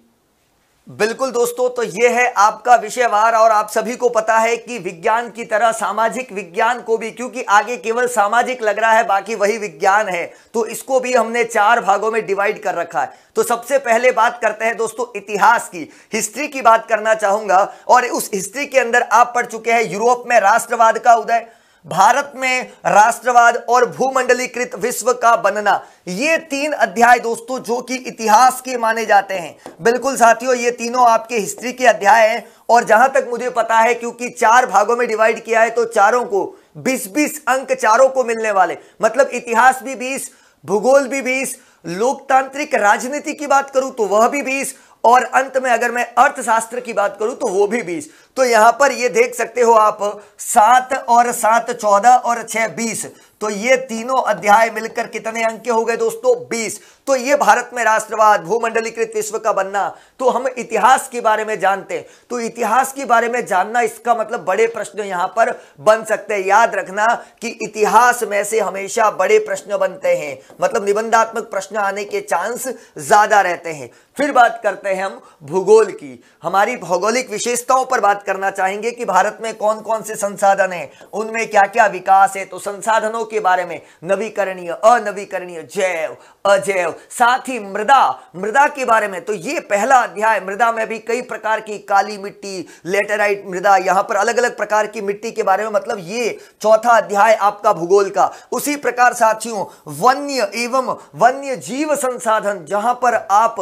बिल्कुल दोस्तों तो ये है आपका विषयवार और आप सभी को पता है कि विज्ञान की तरह सामाजिक विज्ञान को भी, क्योंकि आगे केवल सामाजिक लग रहा है, बाकी वही विज्ञान है। तो इसको भी हमने चार भागों में डिवाइड कर रखा है। तो सबसे पहले बात करते हैं दोस्तों, इतिहास की। हिस्ट्री की बात करना चाहूँगा, और उस हिस्ट्री के अंदर आप पढ़ चुके हैं, यूरोप में राष्ट्रवाद का उदय। भारत में राष्ट्रवाद और भूमंडलीकृत विश्व का बनना। ये तीन अध्याय दोस्तों, जो कि इतिहास के माने जाते हैं। बिल्कुल साथियों, ये तीनों आपके हिस्ट्री के अध्याय हैं और जहाँ तक मुझे पता है, क्योंकि चार भागों में डिवाइड किया है तो चारों को 20-20 अंक चारों को मिलने वाले। मतलब इतिहास भी 20 भूगोल भी 20 लोकतांत्रिक राजनीति की बात करूँ तो वह भी 20 और अंत में अगर मैं अर्थशास्त्र की बात करूँ तो वो भी बीस। तो यहाँ पर ये देख सकते हो आप, सात और सात चौदह और छह बीस। तो ये तीनों अध्याय मिलकर कितने अंक के हो गए दोस्तों? 20 तो ये भारत में राष्ट्रवाद, भूमंडलीकृत विश्व का बनना तो हम इतिहास के बारे में जानते हैं। तो इतिहास के बारे में जानना, इसका मतलब बड़े प्रश्न यहाँ पर बन सकते हैं। याद रखना कि इतिहास में से हमेशा बड़े प्रश्न बनते हैं। मतलब निबंधात्मक प्रश्न आने के चांस ज़्यादा रहते हैं। फिर बात करते हैं हम भूगोल की। हमारी भौगोलिक विशेषताओं पर बात करना चाहेंगे कि भारत में कौन कौन से संसाधन है, उनमें क्या क्या विकास है तो संसाधनों के बारे में, नवीकरणीय, अनवीकरणीय, जैव, अजैव, साथ ही मृदा मृदा के बारे में। तो ये पहला अध्याय, मृदा में भी कई प्रकार की काली मिट्टी, लेटेराइट मृदा, यहाँ पर अलग अलग प्रकार की मिट्टी के बारे में मतलब ये चौथा अध्याय आपका भूगोल का। उसी प्रकार साथियों, वन्य एवं वन्य जीव संसाधन, जहाँ पर आप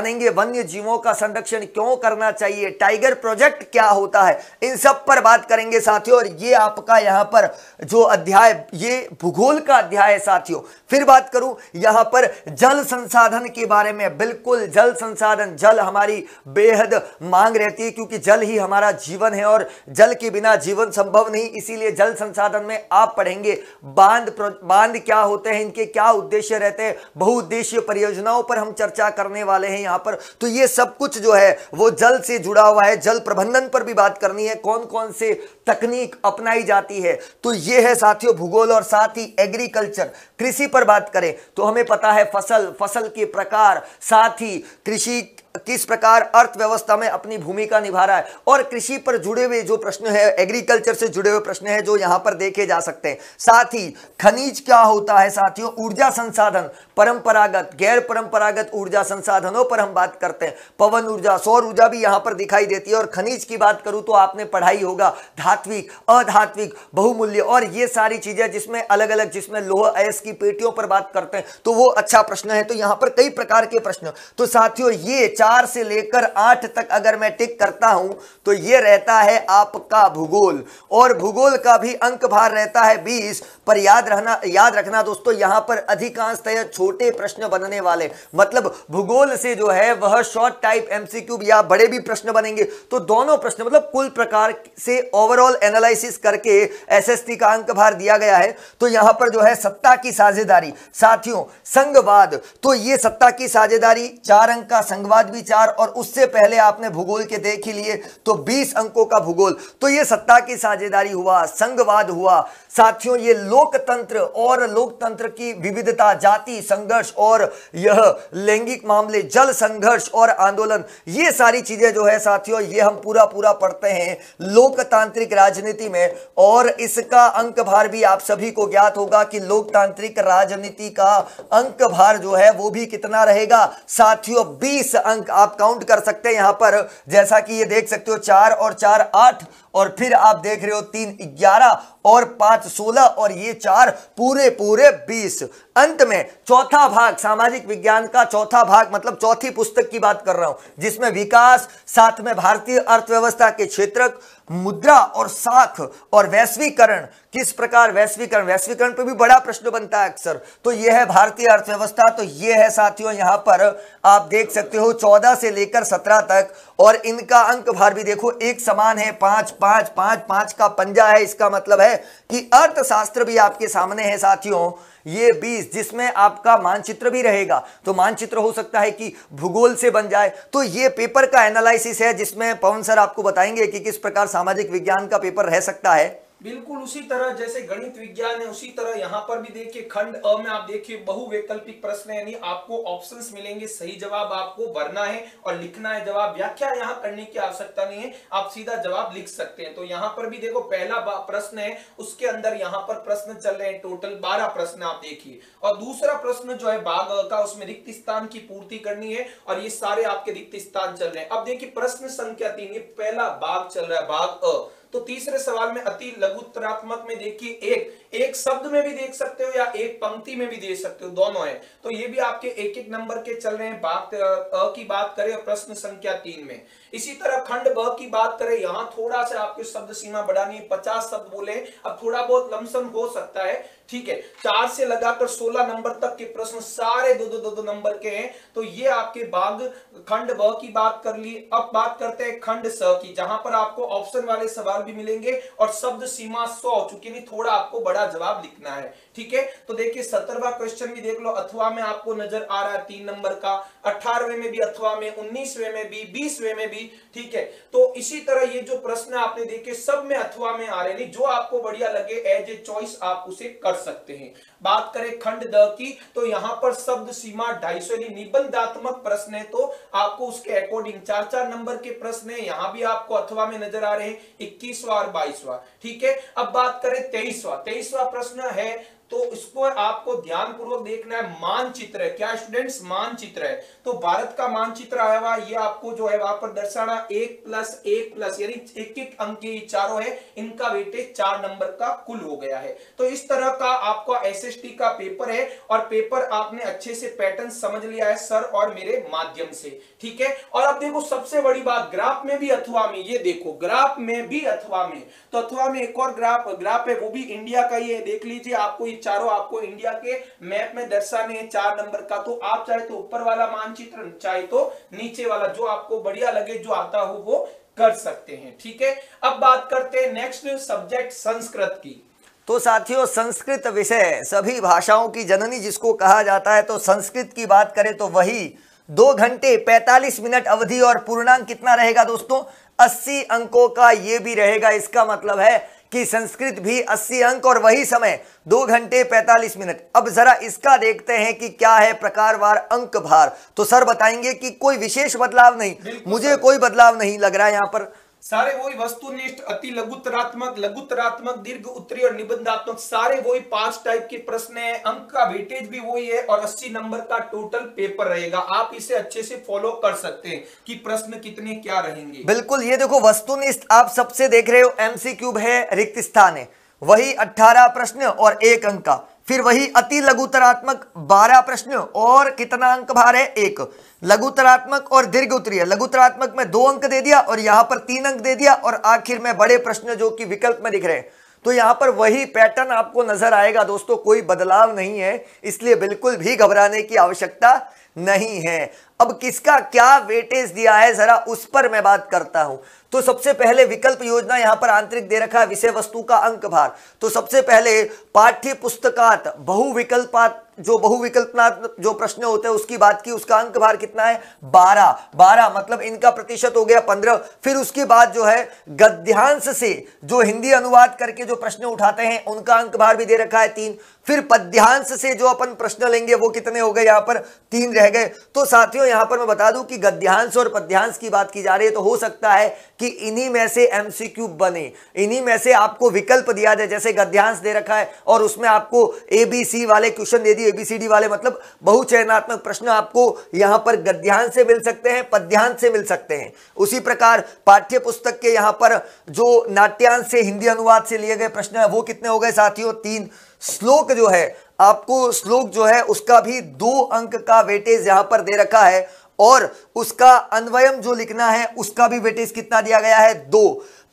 जानेंगे वन्य जीवों का संरक्षण क्यों करना चाहिए, टाइगर प्रोजेक्ट क्या होता है, इन सब पर बात करेंगे साथियों। और ये आपका यहाँ पर जो अध्याय, ये भूगोल का अध्याय है साथियों। फिर बात करूँ, यहाँ पर जल संसाधन के बारे में। बिल्कुल, जल संसाधन, जल हमारी बेहद मांग रहती है, क्योंकि जल ही हमारा जीवन है और जल के बिना जीवन संभव नहीं, इसीलिए जल संसाधन में आप पढ़ेंगे, बाँध बाँध क्या होते हैं, इनके क्या उद्देश्य रहते हैं, बहुउद्देशीय परियोजनाओं पर हम चर्चा करने वाले हैं यहाँ पर। तो ये सब कुछ जो है, वो जल से जुड़ा हुआ है। जल प्रबंधन पर भी बात करनी है। कौन कौन से तकनीक अपनाई जाती है? तो ये है साथियों भूगोल और साथ ही एग्रीकल्चर। कृषि पर बात करें तो हमें पता है फ़सल फ़सल के प्रकार, साथ ही कृषि किस प्रकार अर्थव्यवस्था में अपनी भूमिका निभा रहा है और कृषि पर जुड़े हुए जो प्रश्न है एग्रीकल्चर से जुड़े हुए प्रश्न है जो यहाँ पर देखे जा सकते हैं। साथ ही, खनिज क्या होता है साथियों? ऊर्जा संसाधन, परंपरागत, गैर परंपरागत ऊर्जा संसाधनों पर हम बात करते हैं। पवन ऊर्जा, सौर ऊर्जा भी यहाँ पर दिखाई देती है और खनिज की बात करूँ तो आपने पढ़ाई होगा। धात्विक, अधात्विक, बहुमूल्य और ये सारी चीज़ें जिसमें अलग अलग जिसमें लोह अयस की पेटियों पर बात करते हैं तो वो अच्छा प्रश्न है। तो यहाँ पर कई प्रकार के प्रश्न। तो साथियों, ये चार से लेकर आठ तक अगर मैं टिक करता हूँ तो ये रहता है आपका भूगोल। और भूगोल का भी अंक भार रहता है बीस। पर याद रहना, याद रखना दोस्तों, यहाँ पर अधिकांशतः छोटे प्रश्न बनने वाले। मतलब भूगोल से जो है, वह शॉर्ट टाइप एमसीक्यू या बड़े भी प्रश्न बनेंगे। तो दोनों प्रश्न मतलब कुल प्रकार से ओवरऑल एनालिसिस करके एसएसटी का अंक भार दिया गया है। तो यहाँ पर जो है, सत्ता की साझेदारी। साथियों, संघवाद। तो ये सत्ता की साझेदारी, चार अंक का संघवाद भी चार और उससे पहले आपने भूगोल के देख ही लिए तो 20 अंकों का भूगोल। तो ये सत्ता की साझेदारी हुआ, संघवाद हुआ। साथियों, ये लोकतंत्र और लोकतंत्र की विविधता, जाति, संघर्ष और यह लैंगिक मामले, जल संघर्ष और आंदोलन, ये सारी चीज़ें जो है साथियों, ये हम पूरा पूरा पढ़ते हैं लोकतांत्रिक राजनीति में। और इसका अंक भार भी आप सभी को ज्ञात होगा कि लोकतांत्रिक राजनीति का अंक भार जो है वो भी कितना रहेगा। साथियों 20 अंक आप काउंट कर सकते हैं यहाँ पर। जैसा कि ये देख सकते हो, चार और चार आठ, और फिर आप देख रहे हो तीन ग्यारह और पाँच सोलह और ये चार पूरे पूरे बीस। अंत में चौथा भाग, सामाजिक विज्ञान का चौथा भाग मतलब चौथी पुस्तक की बात कर रहा हूँ, जिसमें विकास साथ में भारतीय अर्थव्यवस्था के क्षेत्र मुद्रा और साख और वैश्वीकरण, किस प्रकार वैश्वीकरण वैश्वीकरण पर भी बड़ा प्रश्न बनता है अक्सर। तो यह है भारतीय अर्थव्यवस्था तो यह है साथियों यहाँ पर, आप देख सकते हो, चौदह से लेकर सत्रह तक, और इनका अंक भार भी देखो, एक समान है, पाँच पाँच पाँच पाँच का पंजा है, इसका मतलब है कि अर्थशास्त्र भी आपके सामने है साथियों। ये बीस जिसमें आपका मानचित्र भी रहेगा। तो मानचित्र हो सकता है कि भूगोल से बन जाए। तो ये पेपर का एनालिसिस है जिसमें पवन सर आपको बताएँगे कि किस प्रकार सामाजिक विज्ञान का पेपर रह सकता है। बिल्कुल उसी तरह जैसे गणित विज्ञान है उसी तरह यहाँ पर भी देखिए, खंड अ में आप देखिए, बहुवैकल्पिक प्रश्न यानी आपको ऑप्शंस मिलेंगे, सही जवाब आपको भरना है और लिखना है, जवाब व्याख्या यहाँ करने की आवश्यकता नहीं है, आप सीधा जवाब लिख सकते हैं। तो यहाँ पर भी देखो, पहला प्रश्न है, उसके अंदर यहाँ पर प्रश्न चल रहे हैं टोटल बारह प्रश्न आप देखिए। और दूसरा प्रश्न जो है बाघ का, उसमें रिक्त स्थान की पूर्ति करनी है और ये सारे आपके रिक्त स्थान चल रहे हैं। अब देखिए, प्रश्न संख्या तीन, ये पहला बाघ चल रहा है बाघ अ। तो तीसरे सवाल में अति लघुतरात्मक में देखिए एक एक शब्द में भी देख सकते हो या एक पंक्ति में भी देख सकते हो, दोनों है। तो ये भी आपके एक एक नंबर के चल रहे हैं। बात, अ की बात करें प्रश्न संख्या तीन में। इसी तरह खंड ब की बात करें, यहाँ थोड़ा सा आपके शब्द सीमा बढ़ानी है। पचास शब्द बोले अब थोड़ा बहुत लमसम हो सकता है। ठीक है, चार से लगाकर सोलह नंबर तक के प्रश्न सारे दो दो दो दो नंबर के हैं। तो ये आपके बाग खंड ब की बात कर ली अब बात करते हैं खंड स की, जहाँ पर आपको ऑप्शन वाले सवाल भी मिलेंगे और शब्द सीमा सौ, चुकी थोड़ा आपको बड़ा जवाब लिखना है, ठीक है? तो देखिए सत्तरवा क्वेश्चन भी देख लो, अथवा में आपको नज़र आ रहा है तीन नंबर का, अठारहवें में भी, अथवा में, उन्नीसवें में भी, बीसवें में भी, ठीक है? तो इसी तरह ये जो प्रश्न आपने देखे, सब में अथवा में आ रहे नहीं, जो आपको बढ़िया लगे एज ए चॉइस आप उसे कर सकते हैं। बात करें खंड द की तो यहाँ पर शब्द सीमा ढाई सौ निबंधात्मक प्रश्न है तो आपको उसके अकॉर्डिंग चार चार नंबर के प्रश्न है, यहाँ भी आपको अथवा में नज़र आ रहे हैं, इक्कीसवा और बाईसवा, ठीक है? अब बात करें तेईसवा तेईसवा प्रश्न है तो इसको आपको ध्यान पूर्वक देखना है, मानचित्र है। क्या स्टूडेंट्स मानचित्र है? तो भारत का मानचित्र आया हुआ, ये आपको जो है वहाँ पर दर्शाना, एक प्लस एक प्लस यानी एक एक अंक के चारों है, इनका वेटेज चार नंबर का कुल हो गया है। तो इस तरह का आपका एसएसटी का पेपर है, और पेपर आपने अच्छे से पैटर्न समझ लिया है सर और मेरे माध्यम से, ठीक है? और अब देखो, सबसे बड़ी बात ग्राफ में भी अथवा में, ये देखो ग्राफ में भी अथवा में तो अथवा में एक और ग्राफ ग्राफ है, वो भी इंडिया का ही है, देख लीजिए, आपको चारों आपको इंडिया के मैप में दर्शाने हैं चार नंबर का। तो आप चाहे तो ऊपर वाला मानचित्र, चाहे तो नीचे वाला, जो आपको बढ़िया लगे, जो आता हो, वो कर सकते हैं। ठीक है? अब बात करते हैं नेक्स्ट सब्जेक्ट संस्कृत की। तो साथियों, संस्कृत विषय सभी भाषाओं की जननी जिसको कहा जाता है तो संस्कृत की बात करें तो वही दो घंटे 45 मिनट अवधि और पूर्णांक कितना रहेगा दोस्तों? 80 अंकों का ये भी रहेगा। इसका मतलब है कि संस्कृत भी 80 अंक और वही समय दो घंटे 45 मिनट। अब जरा इसका देखते हैं कि क्या है प्रकारवार अंक भार। तो सर बताएँगे कि कोई विशेष बदलाव नहीं। मुझे कोई बदलाव नहीं लग रहा है यहाँ पर। सारे वही वस्तुनिष्ठ, अति लघुतरात्मक लघुतरात्मक, दीर्घ उत्तरी और निबंधात्मक, सारे वही पाँच टाइप के प्रश्न है। अंक का वेटेज भी वही है और 80 नंबर का टोटल पेपर रहेगा। आप इसे अच्छे से फॉलो कर सकते हैं कि प्रश्न कितने क्या रहेंगे। बिल्कुल, ये देखो, वस्तुनिष्ठ आप सबसे देख रहे हो एमसी क्यूब है, रिक्त स्थान है। वही अट्ठारह प्रश्न और एक अंक का। फिर वही अति लघुतरात्मक बारह प्रश्न और कितना अंक भार है? एक। लघुतरात्मक और दीर्घ उत्तरीय। लघुतरात्मक में दो अंक दे दिया और यहाँ पर तीन अंक दे दिया और आखिर में बड़े प्रश्न जो कि विकल्प में दिख रहे हैं। तो यहाँ पर वही पैटर्न आपको नज़र आएगा दोस्तों, कोई बदलाव नहीं है, इसलिए बिल्कुल भी घबराने की आवश्यकता नहीं है। अब किसका क्या वेटेज दिया है, जरा उस पर मैं बात करता हूँ। तो सबसे पहले विकल्प योजना यहाँ पर आंतरिक दे रखा है, विषय वस्तु का अंक भार। तो सबसे पहले पाठ्य पुस्तकात बहुविकल्पात, जो बहुविकल्पनात्मक जो प्रश्न होते हैं, उसकी बात की, उसका अंक भार कितना है? बारह। बारह मतलब इनका प्रतिशत हो गया पंद्रह। फिर उसके बाद जो है, गद्यांश से जो हिंदी अनुवाद करके जो प्रश्न उठाते हैं, उनका अंक भार भी दे रखा है तीन। फिर पद्यांश से जो अपन प्रश्न लेंगे, वो कितने हो गए? यहाँ पर तीन रह गए। तो साथियों, यहाँ पर मैं बता दूँ कि गद्यांश और पद्यांश की बात की जा रही है तो हो सकता है कि इन्हीं में से एमसीक्यू बने। इन्हीं में से आपको विकल्प दिया जाए, जैसे गद्यांश दे रखा है, और उसमें आपको एबीसी वाले क्वेश्चन दे दिए। एबीसीडी वाले मतलब बहुचयनात्मक प्रश्न आपको यहाँ पर गद्यांश से मिल सकते हैं, पद्यांश से मिल सकते हैं। उसी प्रकार पाठ्य पुस्तक के यहाँ पर जो नाट्यांश से हिंदी अनुवाद से लिए गए प्रश्न है, वो कितने हो गए साथियों? तीन। श्लोक जो है, आपको श्लोक जो है, उसका भी दो अंक का वेटेज यहाँ पर दे रखा है और उसका अन्वयम जो लिखना है, उसका भी वेटेज कितना दिया गया है? दो।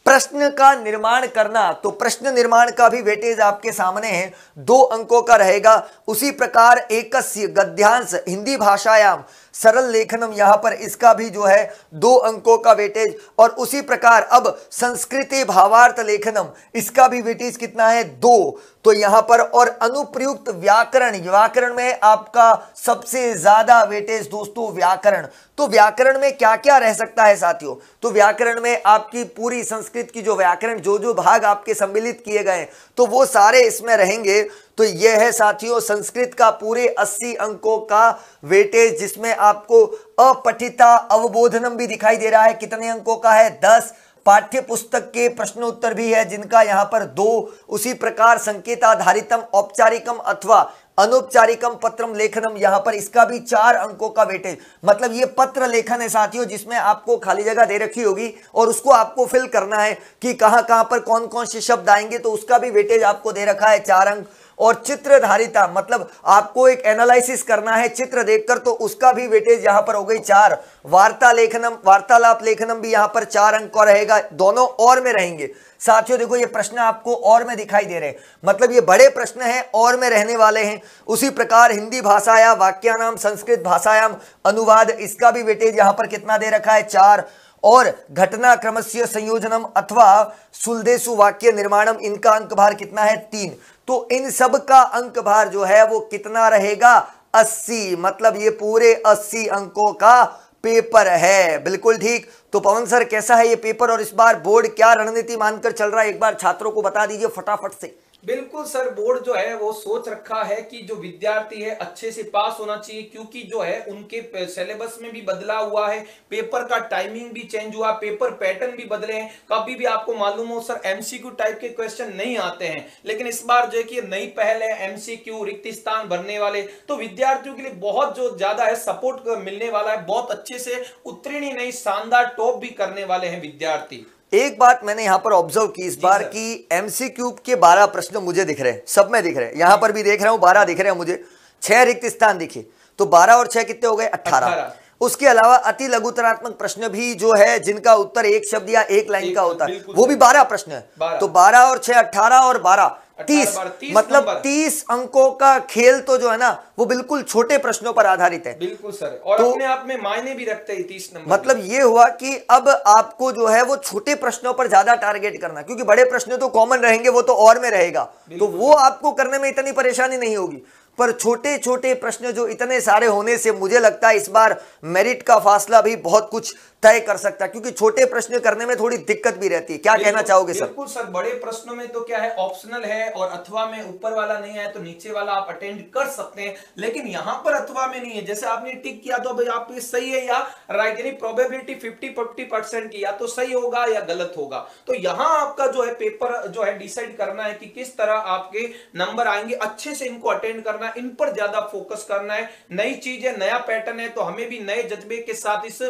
प्रश्न का निर्माण करना तो प्रश्न निर्माण का भी वेटेज आपके सामने है, दो अंकों का रहेगा। उसी प्रकार एकस्य गद्यांश, हिंदी भाषायाम। सरल लेखनम यहाँ पर इसका भी जो है दो अंकों का वेटेज, और उसी प्रकार अब संस्कृति भावार्थ लेखनम, इसका भी वेटेज कितना है? दो। तो यहाँ पर और अनुप्रयुक्त व्याकरण व्याकरण में आपका सबसे ज़्यादा वेटेज दोस्तों व्याकरण। तो व्याकरण में क्या क्या रह सकता है साथियों? तो व्याकरण में आपकी पूरी संस्कृत की जो व्याकरण जो जो भाग आपके सम्मिलित किए गए तो वो सारे इसमें रहेंगे। तो यह है साथियों, संस्कृत का पूरे 80 अंकों का वेटेज, जिसमें आपको अपठिता अवबोधनम भी दिखाई दे रहा है। कितने अंकों का है? 10 पाठ्य पुस्तक के प्रश्न उत्तर भी है, जिनका यहाँ पर दो। उसी प्रकार संकेत आधारितम औपचारिकम अथवा अनौपचारिकम पत्रम लेखनम, यहाँ पर इसका भी चार अंकों का वेटेज। मतलब ये पत्र लेखन है साथियों, जिसमें आपको खाली जगह दे रखी होगी और उसको आपको फिल करना है कि कहाँ कहाँ पर कौन कौन से शब्द आएँगे तो उसका भी वेटेज आपको दे रखा है चार अंक। और चित्रधारिता मतलब आपको एक एनालिसिस करना है चित्र देखकर तो उसका भी वेटेज यहाँ पर हो गई चार। वार्ता लेखनम, वार्तालाप लेखनम भी यहाँ पर चार अंक का रहेगा, दोनों और में रहेंगे। साथियों, देखो, ये प्रश्न आपको और में दिखाई दे रहे हैं। मतलब ये बड़े प्रश्न हैं, और में रहने वाले हैं। उसी प्रकार हिंदी भाषाया, वाक्यानाम, संस्कृत भाषायाम अनुवाद, इसका भी वेटेज यहाँ पर कितना दे रखा है? चार। और घटना, क्रमस्य, संयोजनम अथवा सुलदेशु वाक्य निर्माणम, इनका अंक भार कितना है? तीन। तो इन सब का अंक भार जो है वो कितना रहेगा? 80 मतलब ये पूरे 80 अंकों का पेपर है। बिल्कुल ठीक। तो पवन सर, कैसा है ये पेपर? और इस बार बोर्ड क्या रणनीति मानकर चल रहा है? एक बार छात्रों को बता दीजिए फटाफट से। बिल्कुल सर, बोर्ड जो है, वो सोच रखा है कि जो विद्यार्थी है, अच्छे से पास होना चाहिए, क्योंकि जो है, उनके सिलेबस में भी बदलाव हुआ है पेपर का टाइमिंग भी चेंज हुआ पेपर पैटर्न भी बदले हैं। कभी भी आपको मालूम हो, सर एमसीक्यू टाइप के क्वेश्चन नहीं आते हैं। लेकिन इस बार जो है कि नई पहल है एमसीक्यू रिक्त स्थान भरने वाले। तो विद्यार्थियों के लिए बहुत जो ज़्यादा है सपोर्ट मिलने वाला है, बहुत अच्छे से उत्तीर्ण ही नहीं, शानदार टॉप भी करने वाले हैं विद्यार्थी। एक बात मैंने यहाँ पर ऑब्ज़र्व की इस बार की एमसी क्यूब के 12 प्रश्न मुझे दिख रहे हैं सब में दिख रहे हैं। यहाँ पर भी देख रहा हूँ 12 दिख रहे हैं मुझे। छह रिक्त स्थान दिखे तो 12 और छह कितने हो गए? 18 उसके अलावा अति लघुतरात्मक प्रश्न भी जो है जिनका उत्तर एक शब्द या एक लाइन का होता है वो भी बारह प्रश्न है। तो बारह और छह अट्ठारह और बारह तीस मतलब तीस अंकों का खेल तो जो है ना वो बिल्कुल छोटे प्रश्नों पर आधारित है। बिल्कुल सर। और तो, अपने आप में मायने भी रखते हैं तीस नंबर मतलब ये हुआ कि अब आपको जो है वो छोटे प्रश्नों पर ज़्यादा टारगेट करना क्योंकि बड़े प्रश्न तो कॉमन रहेंगे वो तो और में रहेगा। तो वो आपको करने में इतनी परेशानी नहीं होगी। पर छोटे छोटे प्रश्न जो इतने सारे होने से मुझे लगता है इस बार मेरिट का फासला भी बहुत कुछ तय कर सकता है क्योंकि छोटे प्रश्न करने में थोड़ी दिक्कत भी रहती है। क्या कहना चाहोगे सर? बिल्कुल सर बड़े प्रश्नों में तो क्या है ऑप्शनल है और अथवा में ऊपर वाला नहीं है तो नीचे वाला आप अटेंड कर सकते हैं लेकिन यहाँ पर अथवा में नहीं है। जैसे आपने टिक किया तो भाई आप सही है या राइट यानी प्रोबेबिलिटी फिफ्टी फिफ्टी परसेंट की या तो सही होगा या गलत होगा। तो यहाँ आपका जो है पेपर जो है डिसाइड करना है कि किस तरह आपके नंबर आएँगे। अच्छे से इनको अटेंड करना इन पर ज़्यादा फोकस करना है। नई चीज़ है नया पैटर्न है तो हमें भी नए जज्बे के साथ इस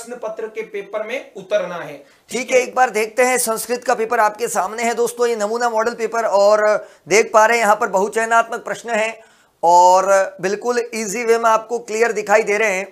प्रश्न पत्र के पेपर में उतरना है। ठीक है, एक बार देखते हैं, संस्कृत का पेपर आपके सामने है दोस्तों, ये नमूना मॉडल पेपर, और देख पा रहे हैं यहाँ पर बहुचयनात्मक प्रश्न है, और बिल्कुल इजी वे में आपको क्लियर दिखाई दे रहे हैं,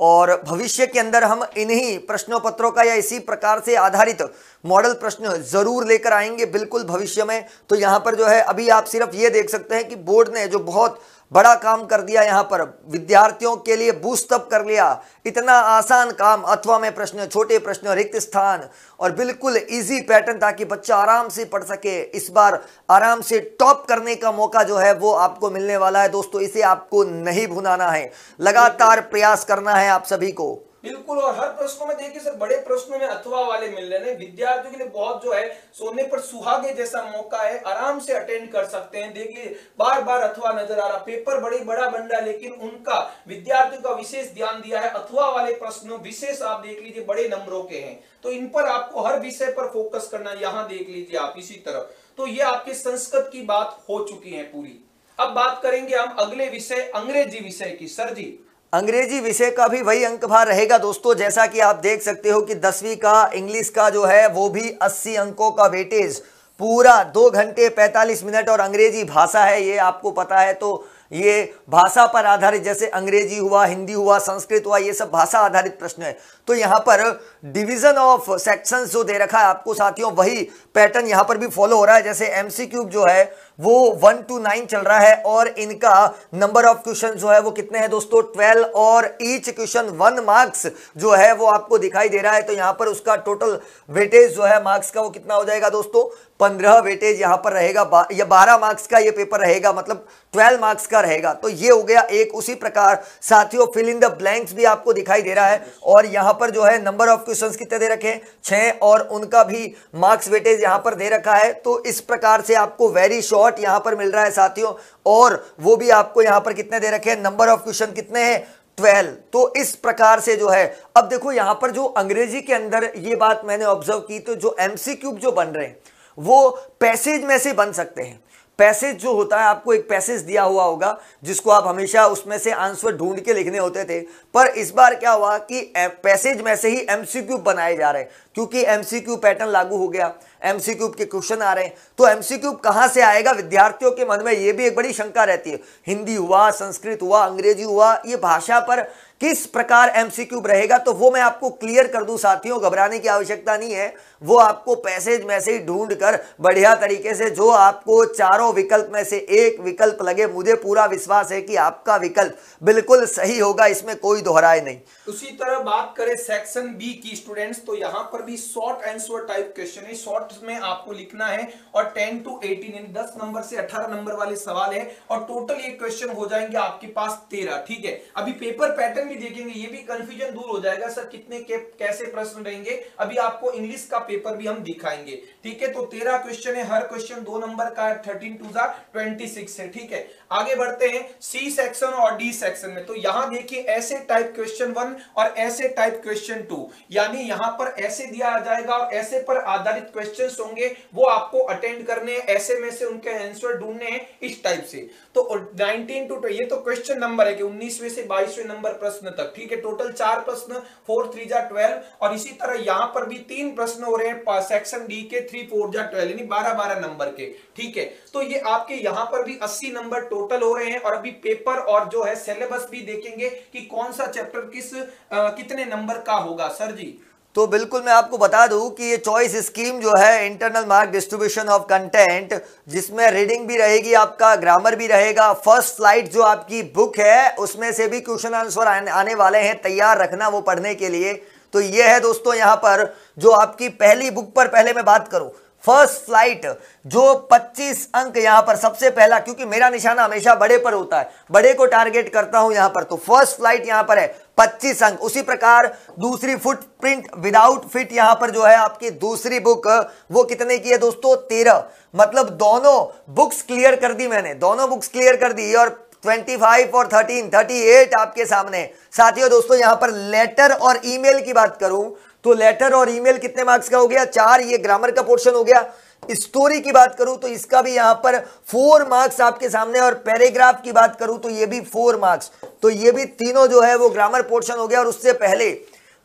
और भविष्य के अंदर हम इन्हीं प्रश्नों पत्रों का या इसी प्रकार से आधारित मॉडल प्रश्न ज़रूर लेकर आएँगे, बिल्कुल भविष्य में। तो यहाँ पर जो है, अभी आप सिर्फ़ ये देख सकते हैं कि बोर्ड ने जो बहुत बड़ा काम कर दिया यहाँ पर। विद्यार्थियों के लिए बूस्टअप कर लिया। इतना आसान काम, अथवा में प्रश्न, छोटे प्रश्न, रिक्त स्थान, और बिल्कुल इजी पैटर्न ताकि बच्चा आराम से पढ़ सके। इस बार आराम से टॉप करने का मौका जो है, वो आपको मिलने वाला है। दोस्तों, इसे आपको नहीं भुनाना है। लगातार प्रयास करना है आप सभी को। बिल्कुल, और हर प्रश्नों में देखिए सर, बड़े प्रश्नों में अथवा वाले मिल रहे हैं। विद्यार्थियों के लिए बहुत जो है, सोने पर सुहागे जैसा मौका है, आराम से अटेंड कर सकते हैं। देखिए बार बार अथवा नज़र आ रहा पेपर बड़ी, बड़ा बन रहा है लेकिन उनका, विद्यार्थियों का विशेष ध्यान दिया है। अथवा वाले प्रश्नों, विशेष आप देख लीजिए, बड़े नंबरों के हैं। तो इन पर आपको हर विषय पर फोकस करना यहाँ देख लीजिए आप, इसी तरफ़। तो ये आपके संस्कृत की बात हो चुकी है पूरी। अब बात करेंगे हम अगले विषय, अंग्रेज़ी विषय की। सर जी अंग्रेज़ी विषय का भी वही अंक भार रहेगा दोस्तों, जैसा कि आप देख सकते हो कि दसवीं का, इंग्लिश का जो है, वो भी 80 अंकों का वेटेज। पूरा दो घंटे 45 मिनट और अंग्रेज़ी भाषा है, ये आपको पता है तो ये भाषा पर आधारित, जैसे अंग्रेज़ी हुआ, हिंदी हुआ, संस्कृत हुआ, ये सब भाषा आधारित प्रश्न है। तो यहाँ पर डिवीज़न ऑफ़ सेक्शंस जो दे रखा है आपको साथियों, वही पैटर्न यहाँ पर भी फॉलो हो रहा है, जैसे एमसी क्यूब जो है वो वन टू नाइन चल रहा है और इनका नंबर ऑफ़ क्वेश्चन जो है वो कितने हैं दोस्तों? ट्वेल्व और ईच क्वेश्चन वन मार्क्स जो है वो आपको दिखाई दे रहा है। तो यहाँ पर उसका टोटल वेटेज जो है मार्क्स का वो कितना हो जाएगा दोस्तों? पंद्रह वेटेज यहाँ पर रहेगा। या बारह मार्क्स का ये पेपर रहेगा मतलब ट्वेल्व मार्क्स का रहेगा। तो ये हो गया एक। उसी प्रकार साथियों फिल इन द ब्लैंक्स भी आपको दिखाई दे रहा है। और यहाँ पर जो है नंबर ऑफ़ क्वेश्चंस कितने दे रखे हैं? और उनका भी मार्क्स वेटेज यहाँ पर दे रखा है। तो इस प्रकार से आपको वेरी शॉर्ट यहाँ पर मिल रहा है साथियों? और वो भी आपको यहाँ पर कितने दे रखे हैं? नंबर ऑफ़ क्वेश्चन कितने हैं? ट्वेल्व तो इस प्रकार से जो है, अब देखो यहाँ पर जो अंग्रेज़ी के अंदर ये बात मैंने ऑब्ज़र्व की तो जो एमसी क्यूब जो बन रहे हैं, वो पैसेज में से बन सकते हैं। पैसेज जो होता है, आपको एक पैसेज दिया हुआ होगा, जिसको आप हमेशा उसमें से आंसर ढूंढ के लिखने होते थे। पर इस बार क्या हुआ कि पैसेज में से ही एमसीक्यू बनाए जा रहे हैं, क्योंकि एमसीक्यू पैटर्न लागू हो गया। एमसीक्यू के क्वेश्चन आ रहे हैं। तो एमसीक्यू कहाँ से आएगा? विद्यार्थियों के मन में यह भी एक बड़ी शंका रहती है। हिंदी हुआ, संस्कृत हुआ, अंग्रेज़ी हुआ, ये भाषा पर किस प्रकार एमसीक्यूब रहेगा? तो वो मैं आपको क्लियर कर दूँ, साथियों, घबराने की आवश्यकता नहीं है। वो आपको पैसेज में से ही ढूंढ कर बढ़िया तरीके से जो आपको चारों विकल्प में से एक विकल्प लगे, मुझे पूरा विश्वास है कि आपका विकल्प बिल्कुल सही होगा, इसमें कोई दोहराए नहीं। उसी तरह बात करें सेक्शन बी की स्टूडेंट्स तो यहाँ पर भी शॉर्ट आंसर टाइप क्वेश्चन है। शॉर्ट में आपको लिखना है और 10 टू 18 यानी 10 नंबर से 18 नंबर वाले सवाल है और टोटल ये क्वेश्चन हो जाएँगे आपके पास 13 ठीक है? अभी पेपर पैटर्न भी देखेंगे, ये भी कंफ्यूजन दूर हो जाएगा, सर, कितने के, कैसे प्रश्न रहेंगे? अभी आपको इंग्लिश का पेपर भी हम दिखाएँगे। ठीक है? तो तेरह क्वेश्चन है, हर क्वेश्चन दो नंबर का थर्टीन टू जा ट्वेंटी सिक्स है। ठीक है? आगे बढ़ते हैं सी सेक्शन और डी सेक्शन में। तो यहाँ देखिए ऐसे टाइप क्वेश्चन वन और ऐसे टाइप क्वेश्चन टू यानी यहाँ पर ऐसे दिया जाएगा और ऐसे पर आधारित क्वेश्चन होंगे, वो आपको अटेंड करने हैं। ऐसे में से उनके आंसर ढूँढने हैं इस टाइप से। तो 19 टू ये तो क्वेश्चन नंबर है कि 19वें से 22वें नंबर प्रश्न तक, ठीक है? टोटल चार प्रश्न फोर थ्री जा ट्वेल्व और इसी तरह यहाँ पर भी तीन प्रश्न हो रहे हैं सेक्शन डी के थ्री फोर जा ट्वेल्व यानी बारह बारह नंबर के। ठीक है? तो ये आपके यहाँ पर भी अस्सी नंबर टोटल हो रहे हैं और अभी पेपर और जो है सिलेबस भी देखेंगे कि कौन सा चैप्टर किस आ, कितने नंबर का होगा। सर जी। तो बिल्कुल मैं आपको बता दूँ कि ये चॉइस स्कीम जो है internal mark distribution of content जिसमें रीडिंग भी रहेगी आपका ग्रामर भी रहेगा। फ़र्स्ट स्लाइड जो आपकी बुक है उसमें से भी क्वेश्चन आंसर आने वाले हैं तैयार रखना वो पढ़ने के लिए। तो ये है दोस्तों यहाँ पर जो आपकी पहली बुक पर पहले मैं बात करूँ। फ़र्स्ट फ़्लाइट जो 25 अंक यहाँ पर सबसे पहला, क्योंकि मेरा निशाना हमेशा बड़े पर होता है, बड़े को टारगेट करता हूँ यहाँ पर तो फ़र्स्ट फ़्लाइट यहाँ पर है 25 अंक। उसी प्रकार दूसरी फुटप्रिंट विदाउट फिट यहाँ पर जो है आपकी दूसरी बुक वो कितने की है दोस्तों? तेरह। मतलब दोनों बुक्स क्लियर कर दी मैंने, दोनों बुक्स क्लियर कर दी, और 25 और 13 38 आपके सामने। साथियों, दोस्तों, यहाँ पर लेटर और ईमेल की बात करूँ तो लेटर और ईमेल कितने मार्क्स का हो गया? चार, ये ग्रामर का पोर्शन हो गया। स्टोरी की बात करूँ तो इसका भी यहाँ पर फोर मार्क्स आपके सामने और पैराग्राफ की बात करूँ तो ये भी फोर मार्क्स तो ये भी तीनों जो है वो ग्रामर पोर्शन हो गया और उससे पहले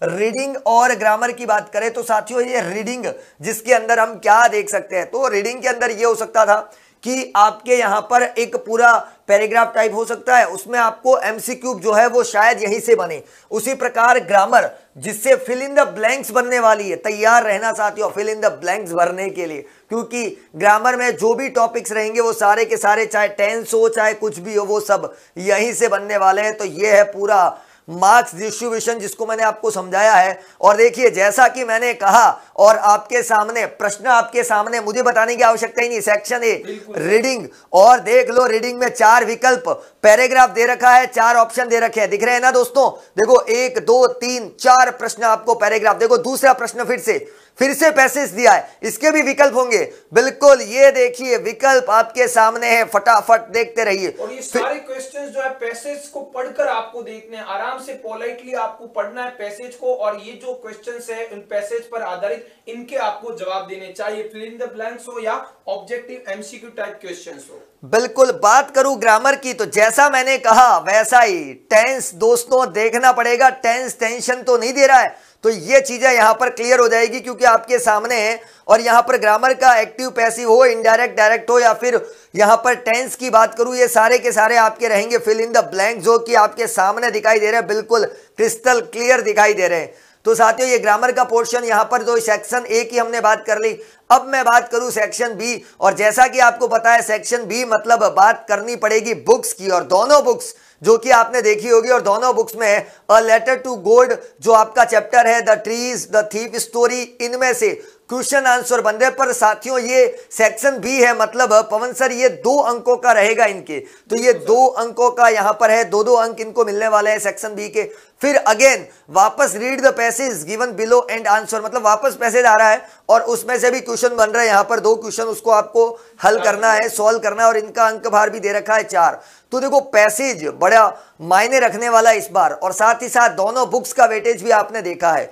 रीडिंग और ग्रामर की बात करें तो साथियों ये रीडिंग जिसके अंदर हम क्या देख सकते हैं? तो रीडिंग के अंदर ये हो सकता था कि आपके यहाँ पर एक पूरा पैराग्राफ टाइप हो सकता है, उसमें आपको एमसीक्यू जो है वो शायद यहीं से बने। उसी प्रकार ग्रामर, जिससे फिल इन द ब्लैंक्स बनने वाली है, तैयार रहना साथियों फिल इन द ब्लैंक्स भरने के लिए। क्योंकि ग्रामर में जो भी टॉपिक्स रहेंगे, वो सारे के सारे, चाहे टेंस हो, चाहे कुछ भी हो, वो सब यहीं से बनने वाले हैं। तो ये है पूरा मार्क्स डिस्ट्रीब्यूशन जिसको मैंने आपको समझाया है। और देखिए, जैसा कि मैंने कहा और आपके सामने प्रश्न आपके सामने मुझे बताने की आवश्यकता ही नहीं। सेक्शन ए रीडिंग और देख लो रीडिंग में चार विकल्प। पैराग्राफ दे रखा है चार ऑप्शन दे रखे हैं। दिख रहे हैं ना दोस्तों? देखो एक दो तीन चार प्रश्न आपको पैराग्राफ देखो दूसरा प्रश्न फिर से। फिर से पैसेज दिया है। इसके भी विकल्प होंगे। बिल्कुल ये देखिए विकल्प आपके सामने है। फटाफट देखते रहिए। और ये सारे क्वेश्चंस जो है पैसेज को पढ़कर आपको देखने आराम से पोलाइटली आपको पढ़ना है पैसेज को। और ये जो क्वेश्चंस है उन पैसेज पर आधारित इनके आपको जवाब देने चाहिए। फिल इन द ब्लैंक्स हो या ऑब्जेक्टिव एमसीक्यू टाइप क्वेश्चंस हो। बिल्कुल, बात करूँ ग्रामर की तो जैसा मैंने कहा, वैसा ही टेंस दोस्तों, देखना पड़ेगा। टेंस टेंशन तो नहीं दे रहा है। तो ये चीज़ें यहाँ पर क्लियर हो जाएगी, क्योंकि आपके सामने है और यहाँ पर ग्रामर का एक्टिव पैसिव हो इनडायरेक्ट डायरेक्ट हो, या फिर यहाँ पर टेंस की बात करूँ, ये सारे के सारे आपके रहेंगे। फिल इन द ब्लैंक जो कि आपके सामने दिखाई दे रहे हैं। बिल्कुल क्रिस्टल क्लियर दिखाई दे रहे हैं। तो साथियों, ये ग्रामर का पोर्शन यहाँ पर जो सेक्शन ए की हमने बात कर ली। अब मैं बात करूँ सेक्शन बी और जैसा कि आपको पता है सेक्शन बी मतलब बात करनी पड़ेगी बुक्स की, और दोनों बुक्स जो कि आपने देखी होगी, और दोनों बुक्स में अ लेटर टू गोल्ड जो आपका चैप्टर है the trees the thief story इनमें से क्वेश्चन आंसर रहे पर साथियों, ये सेक्शन बी है मतलब पवन सर, ये दो अंकों का रहेगा इनके। तो ये दो अंकों का यहाँ पर है दो दो अंक इनको मिलने वाले हैं सेक्शन बी के। फिर अगेन वापस read the passage given below and answer मतलब वापस पैसेज आ रहा है, और उसमें से भी क्वेश्चन बन रहा है। यहाँ पर दो क्वेश्चन उसको आपको हल करना है सॉल्व करना है, और इनका अंक भार भी दे रखा है चार। तो देखो पैसेज बड़ा मायने रखने वाला इस बार, और साथ ही साथ दोनों बुक्स का वेटेज भी आपने देखा है।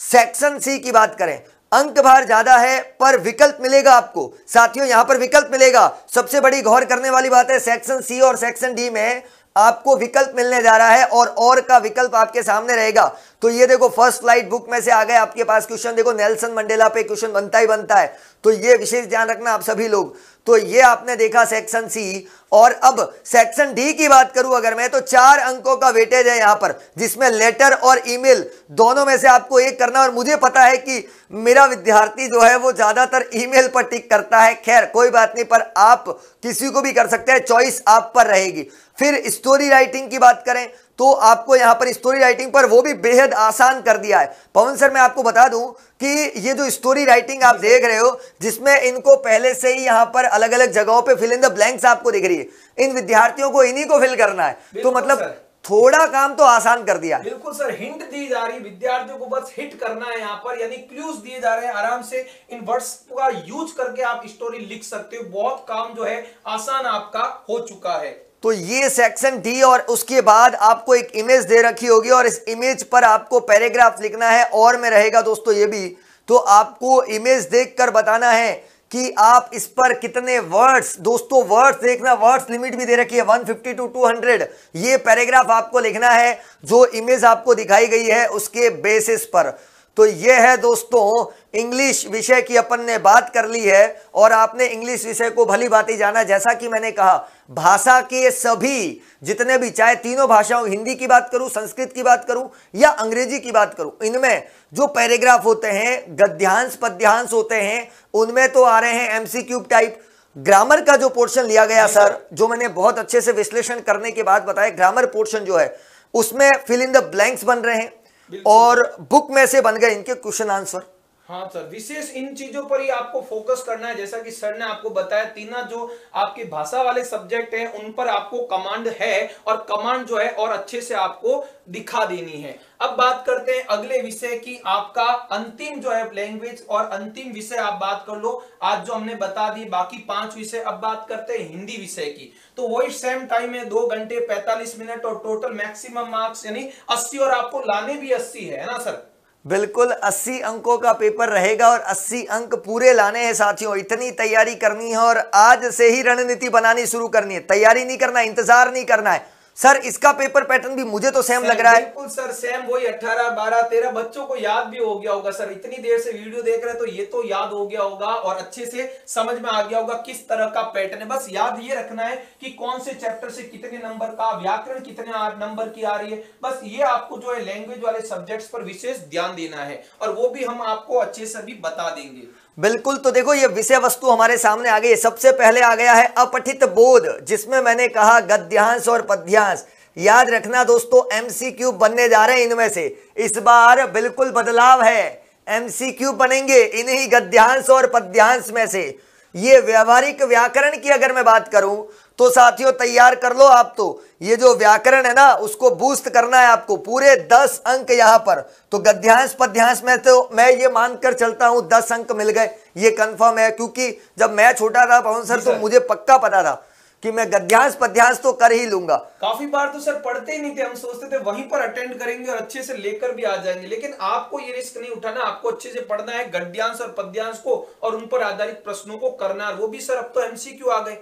सेक्शन सी की बात करें अंक भार ज़्यादा है, पर विकल्प मिलेगा आपको। साथियों, यहाँ पर विकल्प मिलेगा। सबसे बड़ी गौर करने वाली बात है, सेक्शन सी और सेक्शन डी में आपको विकल्प मिलने जा रहा है और और का विकल्प आपके सामने रहेगा। तो ये देखो फ़र्स्ट फ़्लाइट बुक में से आ गए आपके पास क्वेश्चन देखो नेल्सन मंडेला पे क्वेश्चन बनता ही बनता है। तो ये विशेष ध्यान रखना आप सभी लोग। तो ये आपने देखा सेक्शन सी और अब सेक्शन डी की बात करूँ अगर मैं तो चार अंकों का वेटेज है यहाँ पर, जिसमें लेटर और ईमेल दोनों में से आपको एक करना और मुझे पता है कि मेरा विद्यार्थी जो है, वो ज़्यादातर ईमेल पर टिक करता है। खैर, कोई बात नहीं, पर आप किसी को भी कर सकते हैं चॉइस आप पर रहेगी। फिर स्टोरी राइटिंग की बात करें तो आपको यहाँ पर स्टोरी राइटिंग पर वो भी बेहद आसान कर दिया है। पवन सर मैं आपको बता दूँ कि ये जो स्टोरी राइटिंग आप देख रहे हो जिसमें इनको पहले से ही यहाँ पर अलग अलग जगहों पे फिल इन द ब्लैंक्स आपको दिख रही है। इन विद्यार्थियों को इन्हीं को फिल करना है। तो मतलब थोड़ा काम तो आसान कर दिया बिल्कुल सर। हिंट दी जा रही विद्यार्थियों को बस हिट करना है यहाँ पर यानी क्लूज दिए जा रहे हैं। आराम से इन वर्ड्स का यूज़ करके आप स्टोरी लिख सकते हो। बहुत काम जो है आसान आपका हो चुका है। तो ये सेक्शन डी और उसके बाद आपको एक इमेज दे रखी होगी और इस इमेज पर आपको पैराग्राफ लिखना है और में रहेगा दोस्तों ये भी। तो आपको इमेज देखकर बताना है कि आप इस पर कितने वर्ड्स दोस्तों वर्ड्स देखना वर्ड्स लिमिट भी दे रखी है 150 टू 200 ये पैराग्राफ आपको लिखना है, जो इमेज आपको दिखाई गई है उसके बेसिस पर। तो ये है दोस्तों इंग्लिश विषय की अपन ने बात कर ली है और आपने इंग्लिश विषय को भली बात जाना जैसा कि मैंने कहा, भाषा के सभी, जितने भी, चाहे तीनों भाषाओं, हिंदी की बात करूँ, संस्कृत की बात करूँ, या अंग्रेज़ी की बात करूँ, इनमें जो पैराग्राफ होते हैं, गद्यांश, पद्यांश होते हैं, उनमें तो आ रहे हैं क्यूब टाइप ग्रामर का जो पोर्शन लिया गया सर जो मैंने बहुत अच्छे से विश्लेषण करने के बाद बताया ग्रामर पोर्शन जो है, उसमें फिल इन द ब्लैंक्स बन रहे हैं। और बुक में से बन गए इनके क्वेश्चन आंसर हाँ सर, विशेष इन चीज़ों पर ही आपको फोकस करना है। जैसा कि सर ने आपको बताया, तीना जो आपके भाषा वाले सब्जेक्ट हैं, उन पर आपको कमांड है और कमांड जो है और अच्छे से आपको दिखा देनी है। अब बात करते हैं अगले विषय की। आपका अंतिम जो है लैंग्वेज और अंतिम विषय आप बात कर लो। आज जो हमने बता दी, बाकी पाँच विषय अब बात करते हैं हिंदी विषय की। तो वही सेम टाइम है दो घंटे पैंतालीस मिनट और टोटल मैक्सिमम मार्क्स यानी अस्सी और आपको लाने भी अस्सी है ना सर? बिल्कुल 80 अंकों का पेपर रहेगा और 80 अंक पूरे लाने हैं साथियों। इतनी तैयारी करनी है और आज से ही रणनीति बनानी शुरू करनी है। तैयारी नहीं करना, इंतज़ार नहीं करना है। सर इसका पेपर पैटर्न भी मुझे तो सेम लग रहा है। बिल्कुल सर सेम वही 18 12 13 बच्चों को याद भी हो गया होगा सर इतनी देर से वीडियो देख रहे हैं तो ये तो याद हो गया होगा और अच्छे से समझ में आ गया होगा किस तरह का पैटर्न है। बस याद ये रखना है कि कौन से चैप्टर से कितने नंबर का व्याकरण कितने नंबर की आ रही है। बस ये आपको जो है लैंग्वेज वाले सब्जेक्ट्स पर विशेष ध्यान देना है और वो भी हम आपको अच्छे से भी बता देंगे। बिल्कुल तो देखो ये विषय वस्तु हमारे सामने आ गई है। सबसे पहले आ गया है अपठित बोध, जिसमें मैंने कहा गद्यांश और पद्यांश। याद रखना दोस्तों एमसीक्यू बनने जा रहे हैं इनमें से। इस बार बिल्कुल बदलाव है। एमसीक्यू बनेंगे इन्हीं गद्यांश और पद्यांश में से। ये व्यवहारिक व्याकरण की अगर मैं बात करूँ तो साथियों तैयार कर लो आप तो। ये जो व्याकरण है ना उसको बूस्ट करना है आपको। पूरे दस अंक यहाँ पर। तो गद्यांश पद्यांश में तो मैं ये मानकर चलता हूँ दस अंक मिल गए। ये कंफर्म है क्योंकि जब मैं छोटा था पवन सर तो मुझे पक्का पता था कि मैं गद्यांश पद्यांश तो कर ही लूँगा। काफ़ी बार तो सर पढ़ते ही नहीं थे हम सोचते थे वहीं पर अटेंड करेंगे और अच्छे से लेकर भी आ जाएँगे। लेकिन आपको ये रिस्क नहीं उठाना आपको अच्छे से पढ़ना है गद्यांश और पद्यांश को और उन पर आधारित प्रश्नों को करना है। वो भी सर अब तो एमसीक्यू आ गए।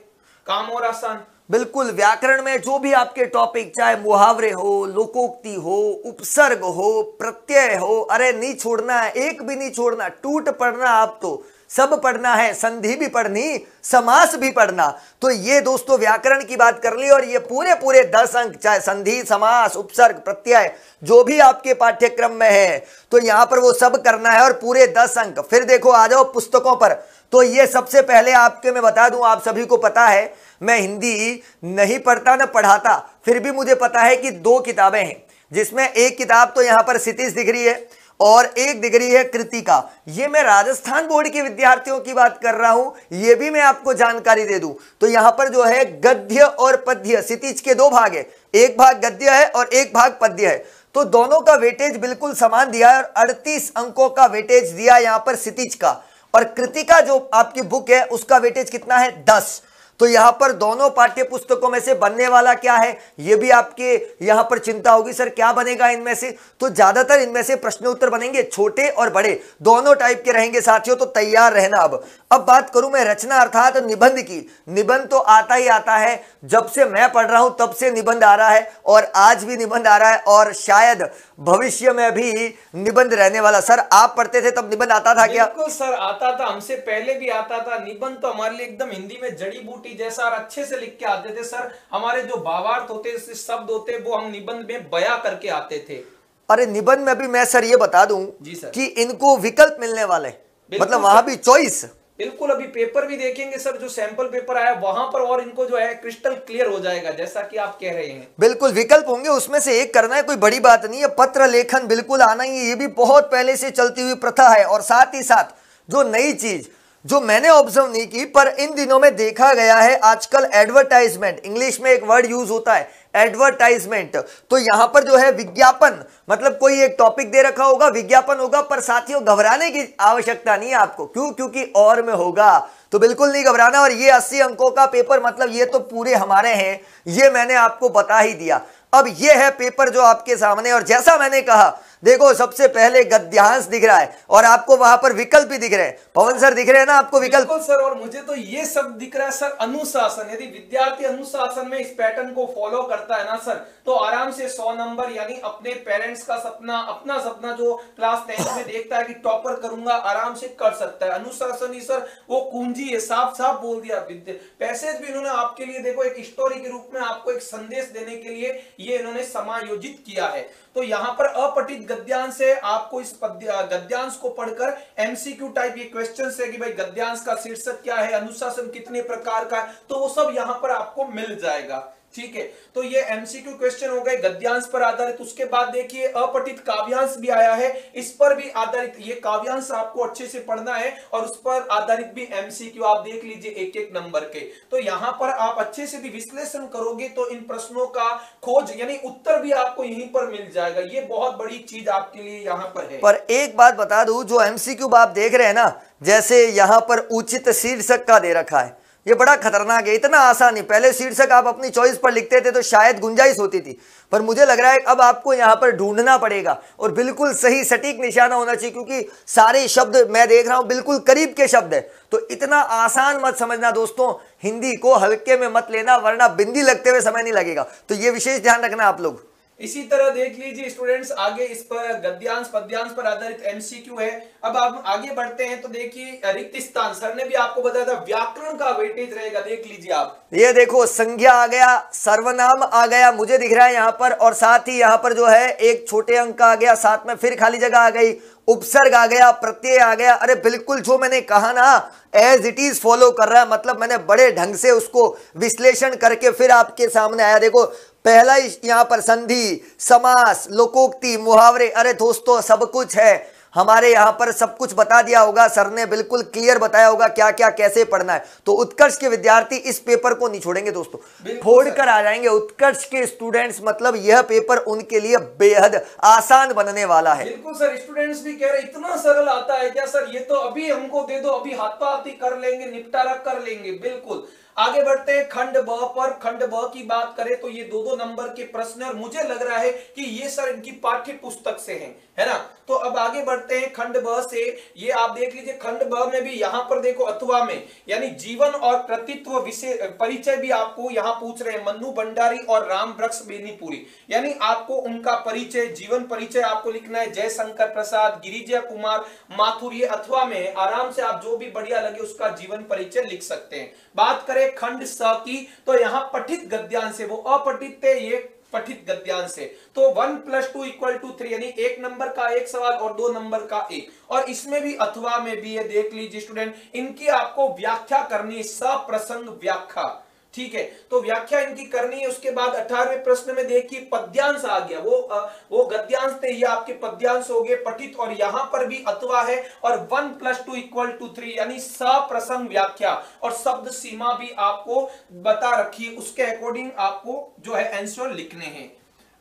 काम और आसान? बिल्कुल, व्याकरण में जो भी आपके टॉपिक चाहे मुहावरे हो, लोकोक्ति हो, उपसर्ग हो, प्रत्यय हो, अरे नहीं छोड़ना है, एक भी नहीं छोड़ना, टूट पड़ना आप तो। सब पढ़ना है, संधि भी पढ़नी, समास भी पढ़ना। तो ये दोस्तों, व्याकरण की बात कर ली और ये पूरे पूरे दस अंक, चाहे संधि, समास, उपसर्ग, प्रत्यय, जो भी आपके पाठ्यक्रम में है तो यहाँ पर वो सब करना है और पूरे दस अंक। फिर देखो, आ जाओ पुस्तकों पर। तो ये सबसे पहले आपके मैं बता दूँ, आप सभी को पता है, मैं हिंदी नहीं पढ़ता, ना पढ़ाता, फिर भी मुझे पता है कि दो किताबें हैं, जिसमें एक किताब तो यहाँ पर सितिश दिख रही है, और एक डिग्री है कृतिका। ये मैं राजस्थान बोर्ड के विद्यार्थियों की बात कर रहा हूँ, ये भी मैं आपको जानकारी दे दूँ। तो यहाँ पर जो है, गद्य और पद्य सितिज के दो भाग है, एक भाग गद्य है और एक भाग पद्य है। तो दोनों का वेटेज बिल्कुल समान दिया है, और अड़तीस अंकों का वेटेज दिया यहाँ पर सितिज का। और कृतिका जो आपकी बुक है, उसका वेटेज कितना है? दस। तो यहाँ पर दोनों पाठ्य पुस्तकों में से बनने वाला क्या है? यह भी आपके यहाँ पर चिंता होगी, सर, क्या बनेगा इनमें से? तो ज़्यादातर इनमें से प्रश्न उत्तर बनेंगे, छोटे और बड़े। दोनों टाइप के रहेंगे साथियों तो तैयार रहना अब। अब बात करूँ मैं रचना अर्थात निबंध की। निबंध तो आता ही आता है। जब से मैं पढ़ रहा हूँ, तब से निबंध आ रहा है और आज भी निबंध आ रहा है और शायद भविष्य में भी निबंध रहने वाला। सर आप पढ़ते थे तब निबंध आता था क्या? बिल्कुल सर आता था हमसे पहले भी आता था। निबंध तो हमारे लिए एकदम हिंदी में जड़ी बूटी जैसा और अच्छे से लिख के आते थे सर। हमारे जो भावार्थ होते शब्द होते वो हम निबंध में बया करके आते थे। अरे निबंध में भी मैं सर ये बता दूँ जी सर। कि इनको विकल्प मिलने वाले मतलब वहाँ भी चॉइस। बिल्कुल अभी पेपर भी देखेंगे सर, जो सैंपल पेपर आया, वहाँ पर और इनको जो है क्रिस्टल क्लियर हो जाएगा, जैसा कि आप कह रहे हैं। बिल्कुल, विकल्प होंगे, उसमें से एक करना है, कोई बड़ी बात नहीं है। पत्र लेखन बिल्कुल आना ही है, ये भी बहुत पहले से चलती हुई प्रथा है। और साथ ही साथ, जो नई चीज़, जो मैंने ऑब्ज़र्व नहीं की, पर इन दिनों में देखा गया है, आजकल एडवर्टाइजमेंट इंग्लिश में एक वर्ड यूज़ होता है। एडवर्टाइजमेंट तो यहाँ पर जो है विज्ञापन मतलब कोई एक टॉपिक दे रखा होगा, विज्ञापन होगा, पर साथियों, घबराने की आवश्यकता नहीं है आपको। क्यों? क्योंकि और में होगा। तो बिल्कुल नहीं घबराना और ये 80 अंकों का पेपर मतलब ये तो पूरे हमारे हैं, ये मैंने आपको बता ही दिया। अब ये है पेपर जो आपके सामने, और जैसा मैंने कहा देखो, सबसे पहले गद्यांश दिख रहा है और आपको वहाँ पर विकल्प भी दिख रहे हैं। पवन सर दिख रहे हैं ना आपको विकल्प? सर, और मुझे तो ये सब दिख रहा है सर, अनुशासन। यदि विद्यार्थी अनुशासन में इस पैटर्न को फॉलो करता है ना सर तो आराम से सौ नंबर यानी अपने पेरेंट्स का सपना, अपना सपना जो क्लास टेंथ में देखता है कि टॉपर करूँगा, आराम से कर सकता है। अनुशासन ही सर, वो कुंजी है साफ़ साफ़ बोल दिया पैसेज भी इन्होंने आपके लिए, देखो, एक स्टोरी के रूप में आपको एक संदेश देने के लिए ये इन्होंने समायोजित किया है। तो यहाँ पर अपठित गद्यांश है, आपको इस गद्यांश को पढ़कर एमसीक्यू टाइप ये क्वेश्चन है कि भाई गद्यांश का शीर्षक क्या है, अनुशासन कितने प्रकार का है तो वो सब यहाँ पर आपको मिल जाएगा। ठीक है तो ये एमसीक्यू क्वेश्चन हो गए, गद्यांश पर आधारित। उसके बाद देखिए, अपठित काव्यांश भी आया है, इस पर भी आधारित। ये काव्यांश आपको अच्छे से पढ़ना है, और उस पर आधारित भी एमसीक्यू आप देख लीजिए एक एक नंबर के। तो यहाँ पर आप अच्छे से भी विश्लेषण करोगे तो इन प्रश्नों का खोज, यानी उत्तर भी आपको यहीं पर मिल जाएगा। ये बहुत बड़ी चीज़ आपके लिए यहाँ पर है। पर एक बात बता दू, जो एमसीक्यू आप देख रहे हैं ना, जैसे यहाँ पर उचित शीर्षक का दे रखा है। ये बड़ा खतरनाक है, इतना आसान है। पहले शीर्षक आप अपनी चॉइस पर लिखते थे तो शायद गुंजाइश होती थी। पर मुझे लग रहा है अब आपको यहाँ पर ढूंढना पड़ेगा और बिल्कुल सही सटीक निशाना होना चाहिए, क्योंकि सारे शब्द मैं देख रहा हूँ बिल्कुल करीब के शब्द है। तो इतना आसान मत समझना दोस्तों, हिंदी को हल्के में मत लेना, वरना बिंदी लगते हुए समय नहीं लगेगा। तो ये विशेष ध्यान रखना आप लोग। इसी तरह देख लीजिए स्टूडेंट्स आगे इस पर गद्यांश, पद्यांश पर आधारित एमसीक्यू है। अब आप आगे बढ़ते हैं तो देखिए, रिक्त स्थान। सर ने भी आपको बताया था, व्याकरण का वेटेज रहेगा, देख लीजिए आप। ये देखो, संज्ञा आ गया, सर्वनाम आ गया, मुझे दिख रहा है यहाँ पर, और साथ ही यहाँ पर जो है, एक छोटे अंक आ गया, साथ में फिर खाली जगह आ गई, उपसर्ग आ गया, प्रत्यय आ गया। अरे बिल्कुल, जो मैंने कहा ना एज इट इज़ फॉलो कर रहा है मतलब मैंने बड़े ढंग से उसको विश्लेषण करके फिर आपके सामने आया। देखो पहला यहाँ पर संधि समास लोकोक्ति मुहावरे अरे दोस्तों सब कुछ है। हमारे यहाँ पर सब कुछ बता दिया होगा सर ने बिल्कुल क्लियर बताया होगा क्या क्या कैसे पढ़ना है। तो उत्कर्ष के विद्यार्थी इस पेपर को नहीं छोड़ेंगे दोस्तों। फोड़ कर आ जाएँगे। उत्कर्ष के स्टूडेंट्स मतलब यह पेपर उनके लिए बेहद आसान बनने वाला है। बिल्कुल सर। स्टूडेंट्स भी कह रहे इतना सरल आता है क्या सर? ये तो अभी हमको दे दो अभी हाथाहाथी कर लेंगे निपटारा कर लेंगे। बिल्कुल। आगे बढ़ते हैं, खंड ब पर, खंड ब की बात करें तो ये दो दो नंबर के प्रश्न और मुझे लग रहा है कि ये सर इनकी पाठ्य पुस्तक से हैं, है ना? तो अब आगे बढ़ते हैं, खंड ब से ये आप देख लीजिए, खंड ब में भी यहाँ पर देखो अथवा में, यानी जीवन और कृतित्व विषय, परिचय भी आपको यहाँ पूछ रहे हैं, मन्नू भंडारी और राम वृक्ष बेनीपुरी। यानी आपको उनका परिचय, जीवन परिचय आपको लिखना है, जयशंकर प्रसाद, गिरिजा कुमार माथुर ये अथवा में, आराम से आप जो भी बढ़िया लगे उसका जीवन परिचय लिख सकते हैं। बात करें खंड स की तो यहाँ पठित गद्यांश है वो अपठित थे ये पठित गद्यांश है तो one plus two equal to three, यानी एक नंबर का एक सवाल और दो नंबर का एक। और इसमें भी अथवा में भी ये देख लीजिए, स्टूडेंट, इनकी आपको व्याख्या करनी सप्रसंग व्याख्या। ठीक है तो व्याख्या इनकी करनी है उसके बाद अठारहवें प्रश्न में देखिए पद्यांश आ गया वो आ, वो गद्यांश थे ये आपके पद्यांश हो गए पठित और यहाँ पर भी अथवा है और one plus two equal to three यानी सप्रसंग व्याख्या और शब्द सीमा भी आपको बता रखी उसके अकॉर्डिंग आपको जो है आंसर लिखने हैं।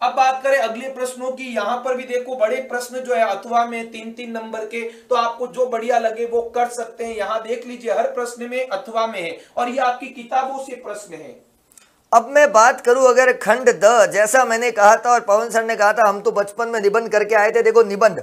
अब बात करें अगले प्रश्नों की, यहाँ पर भी देखो बड़े प्रश्न जो है अथवा में तीन तीन नंबर के तो आपको जो बढ़िया लगे वो कर सकते हैं। यहाँ देख लीजिए, हर प्रश्न में अथवा में है और ये आपकी किताबों से प्रश्न है। अब मैं बात करूँ अगर खंड द, जैसा मैंने कहा था और पवन सर ने कहा था, हम तो बचपन में निबंध करके आए थे। देखो निबंध।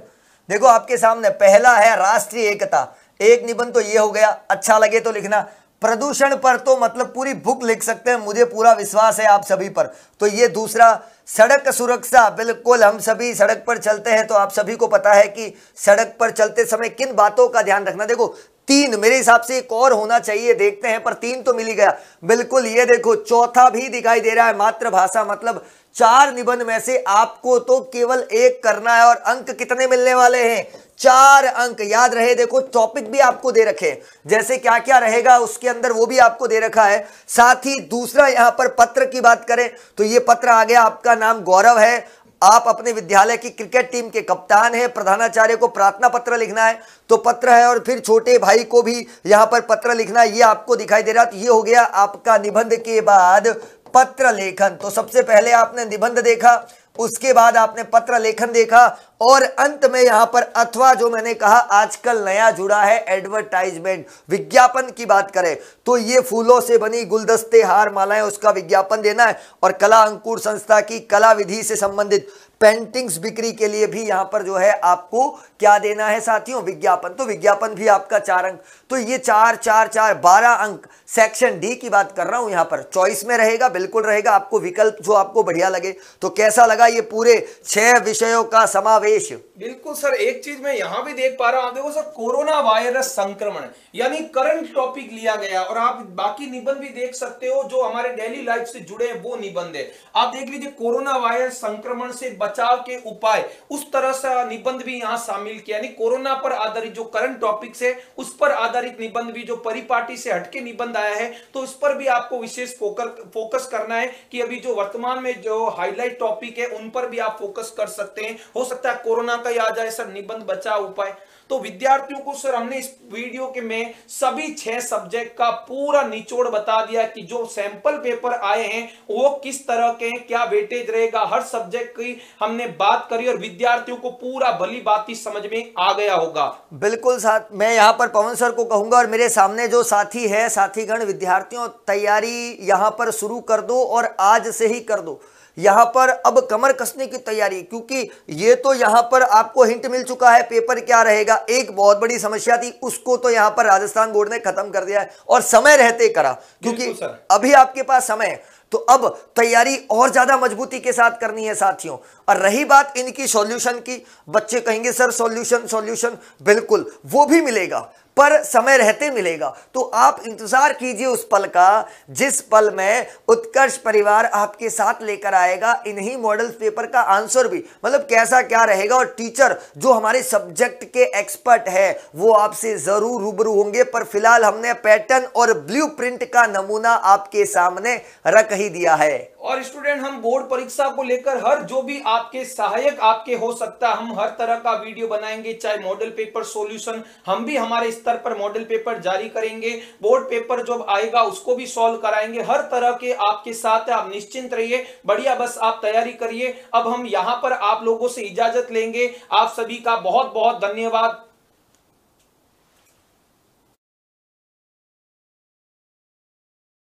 देखो आपके सामने पहला है राष्ट्रीय एकता। एक निबंध तो ये हो गया अच्छा लगे तो लिखना। प्रदूषण पर तो मतलब पूरी बुक लिख सकते हैं, मुझे पूरा विश्वास है आप सभी पर। तो ये दूसरा, सड़क सुरक्षा, बिल्कुल हम सभी सड़क पर चलते हैं तो आप सभी को पता है कि सड़क पर चलते समय किन बातों का ध्यान रखना। देखो, तीन मेरे हिसाब से एक और होना चाहिए, देखते हैं, पर तीन तो मिल ही गया। बिल्कुल, ये देखो, चौथा भी दिखाई दे रहा है मातृभाषा मतलब चार निबंध में से आपको तो केवल एक करना है, और अंक कितने मिलने वाले हैं? चार अंक, याद रहे, देखो टॉपिक भी आपको दे रखे जैसे क्या क्या रहेगा, उसके अंदर वो भी आपको दे रखा है। साथ ही दूसरा यहाँ पर पत्र की बात करें तो ये पत्र आ गया, आपका नाम गौरव है। आप अपने विद्यालय की क्रिकेट टीम के कप्तान हैं, प्रधानाचार्य को प्रार्थना पत्र लिखना है तो पत्र है, और फिर छोटे भाई को भी यहाँ पर पत्र लिखना है ये आपको दिखाई दे रहा तो ये हो गया आपका निबंध के बाद पत्र लेखन। तो सबसे पहले आपने निबंध देखा उसके बाद आपने पत्र लेखन देखा और अंत में यहाँ पर अथवा जो मैंने कहा, आजकल नया जुड़ा है एडवर्टाइजमेंट, विज्ञापन की बात करें तो ये फूलों से बनी गुलदस्ते, हार मालाएँ, उसका विज्ञापन देना है और कला अंकुर संस्था की कला विधि से संबंधित पेंटिंग्स बिक्री के लिए भी यहाँ पर जो है आपको क्या देना है साथियों? विज्ञापन। तो विज्ञापन भी आपका चार अंक। तो ये चार चार चार, बारह अंक सेक्शन डी की बात कर रहा हूँ यहाँ पर। चॉइस में रहेगा, बिल्कुल रहेगा। आपको विकल्प जो आपको बढ़िया लगे। तो कैसा लगा ये पूरे छह विषयों का समावेश? बिल्कुल सर, एक चीज़ मैं यहाँ भी देख पा रहा हूँ। देखो सर, कोरोना वायरस संक्रमण, यानी करंट टॉपिक लिया गया और आप बाकी निबंध भी देख सकते हो, जो हमारे डेली लाइफ से जुड़े हैं, वो निबंध है। आप देख लीजिए, कोरोना वायरस संक्रमण से बचाव के उपाय, उस तरह से निबंध भी यहाँ शामिल किया। कोरोना पर आधारित जो करंट टॉपिक्स है, उस पर आधारित निबंध भी, जो परिपाटी से हटके निबंध आया है तो उस पर भी आपको विशेष फोकस करना है कि अभी जो वर्तमान में जो हाईलाइट टॉपिक है, उन पर भी आप फोकस कर सकते हैं। हो सकता है कोरोना का याद आए सर निबंध बचाव उपाय। तो विद्यार्थियों को, सर, हमने इस वीडियो के में सभी छह सब्जेक्ट का पूरा निचोड़ बता दिया कि जो सैंपल पेपर आए हैं, वो किस तरह के हैं, क्या वेटेज रहेगा, हर सब्जेक्ट की हमने बात करी और विद्यार्थियों को पूरा भली बात समझ में आ गया होगा। बिल्कुल साथ, मैं यहाँ पर पवन सर को कहूँगा और मेरे सामने जो साथी है, साथीगण, विद्यार्थियों, तैयारी यहाँ पर शुरू कर दो और आज से ही कर दो। यहाँ पर अब कमर कसने की तैयारी क्योंकि ये तो यहाँ पर आपको हिंट मिल चुका है पेपर क्या रहेगा? एक बहुत बड़ी समस्या थी उसको तो यहाँ पर राजस्थान बोर्ड ने खत्म कर दिया है और समय रहते करा क्योंकि अभी आपके पास समय तो अब तैयारी और ज़्यादा मजबूती के साथ करनी है साथियों। और रही बात इनकी सॉल्यूशन की बच्चे कहेंगे सर सॉल्यूशन सॉल्यूशन बिल्कुल वो भी मिलेगा। पर समय रहते मिलेगा। तो आप इंतज़ार कीजिए उस पल का, जिस पल में उत्कर्ष परिवार आपके साथ लेकर आएगा। इन्हीं मॉडल पेपर का आंसर भी। मतलब कैसा क्या रहेगा और टीचर जो हमारे सब्जेक्ट के एक्सपर्ट है, वो आपसे ज़रूर रूबरू होंगे। पर फ़िलहाल हमने पैटर्न और ब्लूप्रिंट का नमूना आपके सामने रख ही दिया है। और स्टूडेंट हम बोर्ड परीक्षा को लेकर हर जो भी आपके सहायक आपके हो सकता, हम हर तरह का वीडियो बनाएँगे, चाहे मॉडल पेपर सॉल्यूशन हम भी हमारे स्तर पर मॉडल पेपर जारी करेंगे बोर्ड पेपर जब आएगा, उसको भी सॉल्व कराएँगे। हर तरह के आपके साथ आप निश्चिंत रहिए, बढ़िया, बस आप तैयारी करिए। अब हम यहाँ पर आप लोगों से इजाज़त लेंगे। आप सभी का बहुत बहुत धन्यवाद।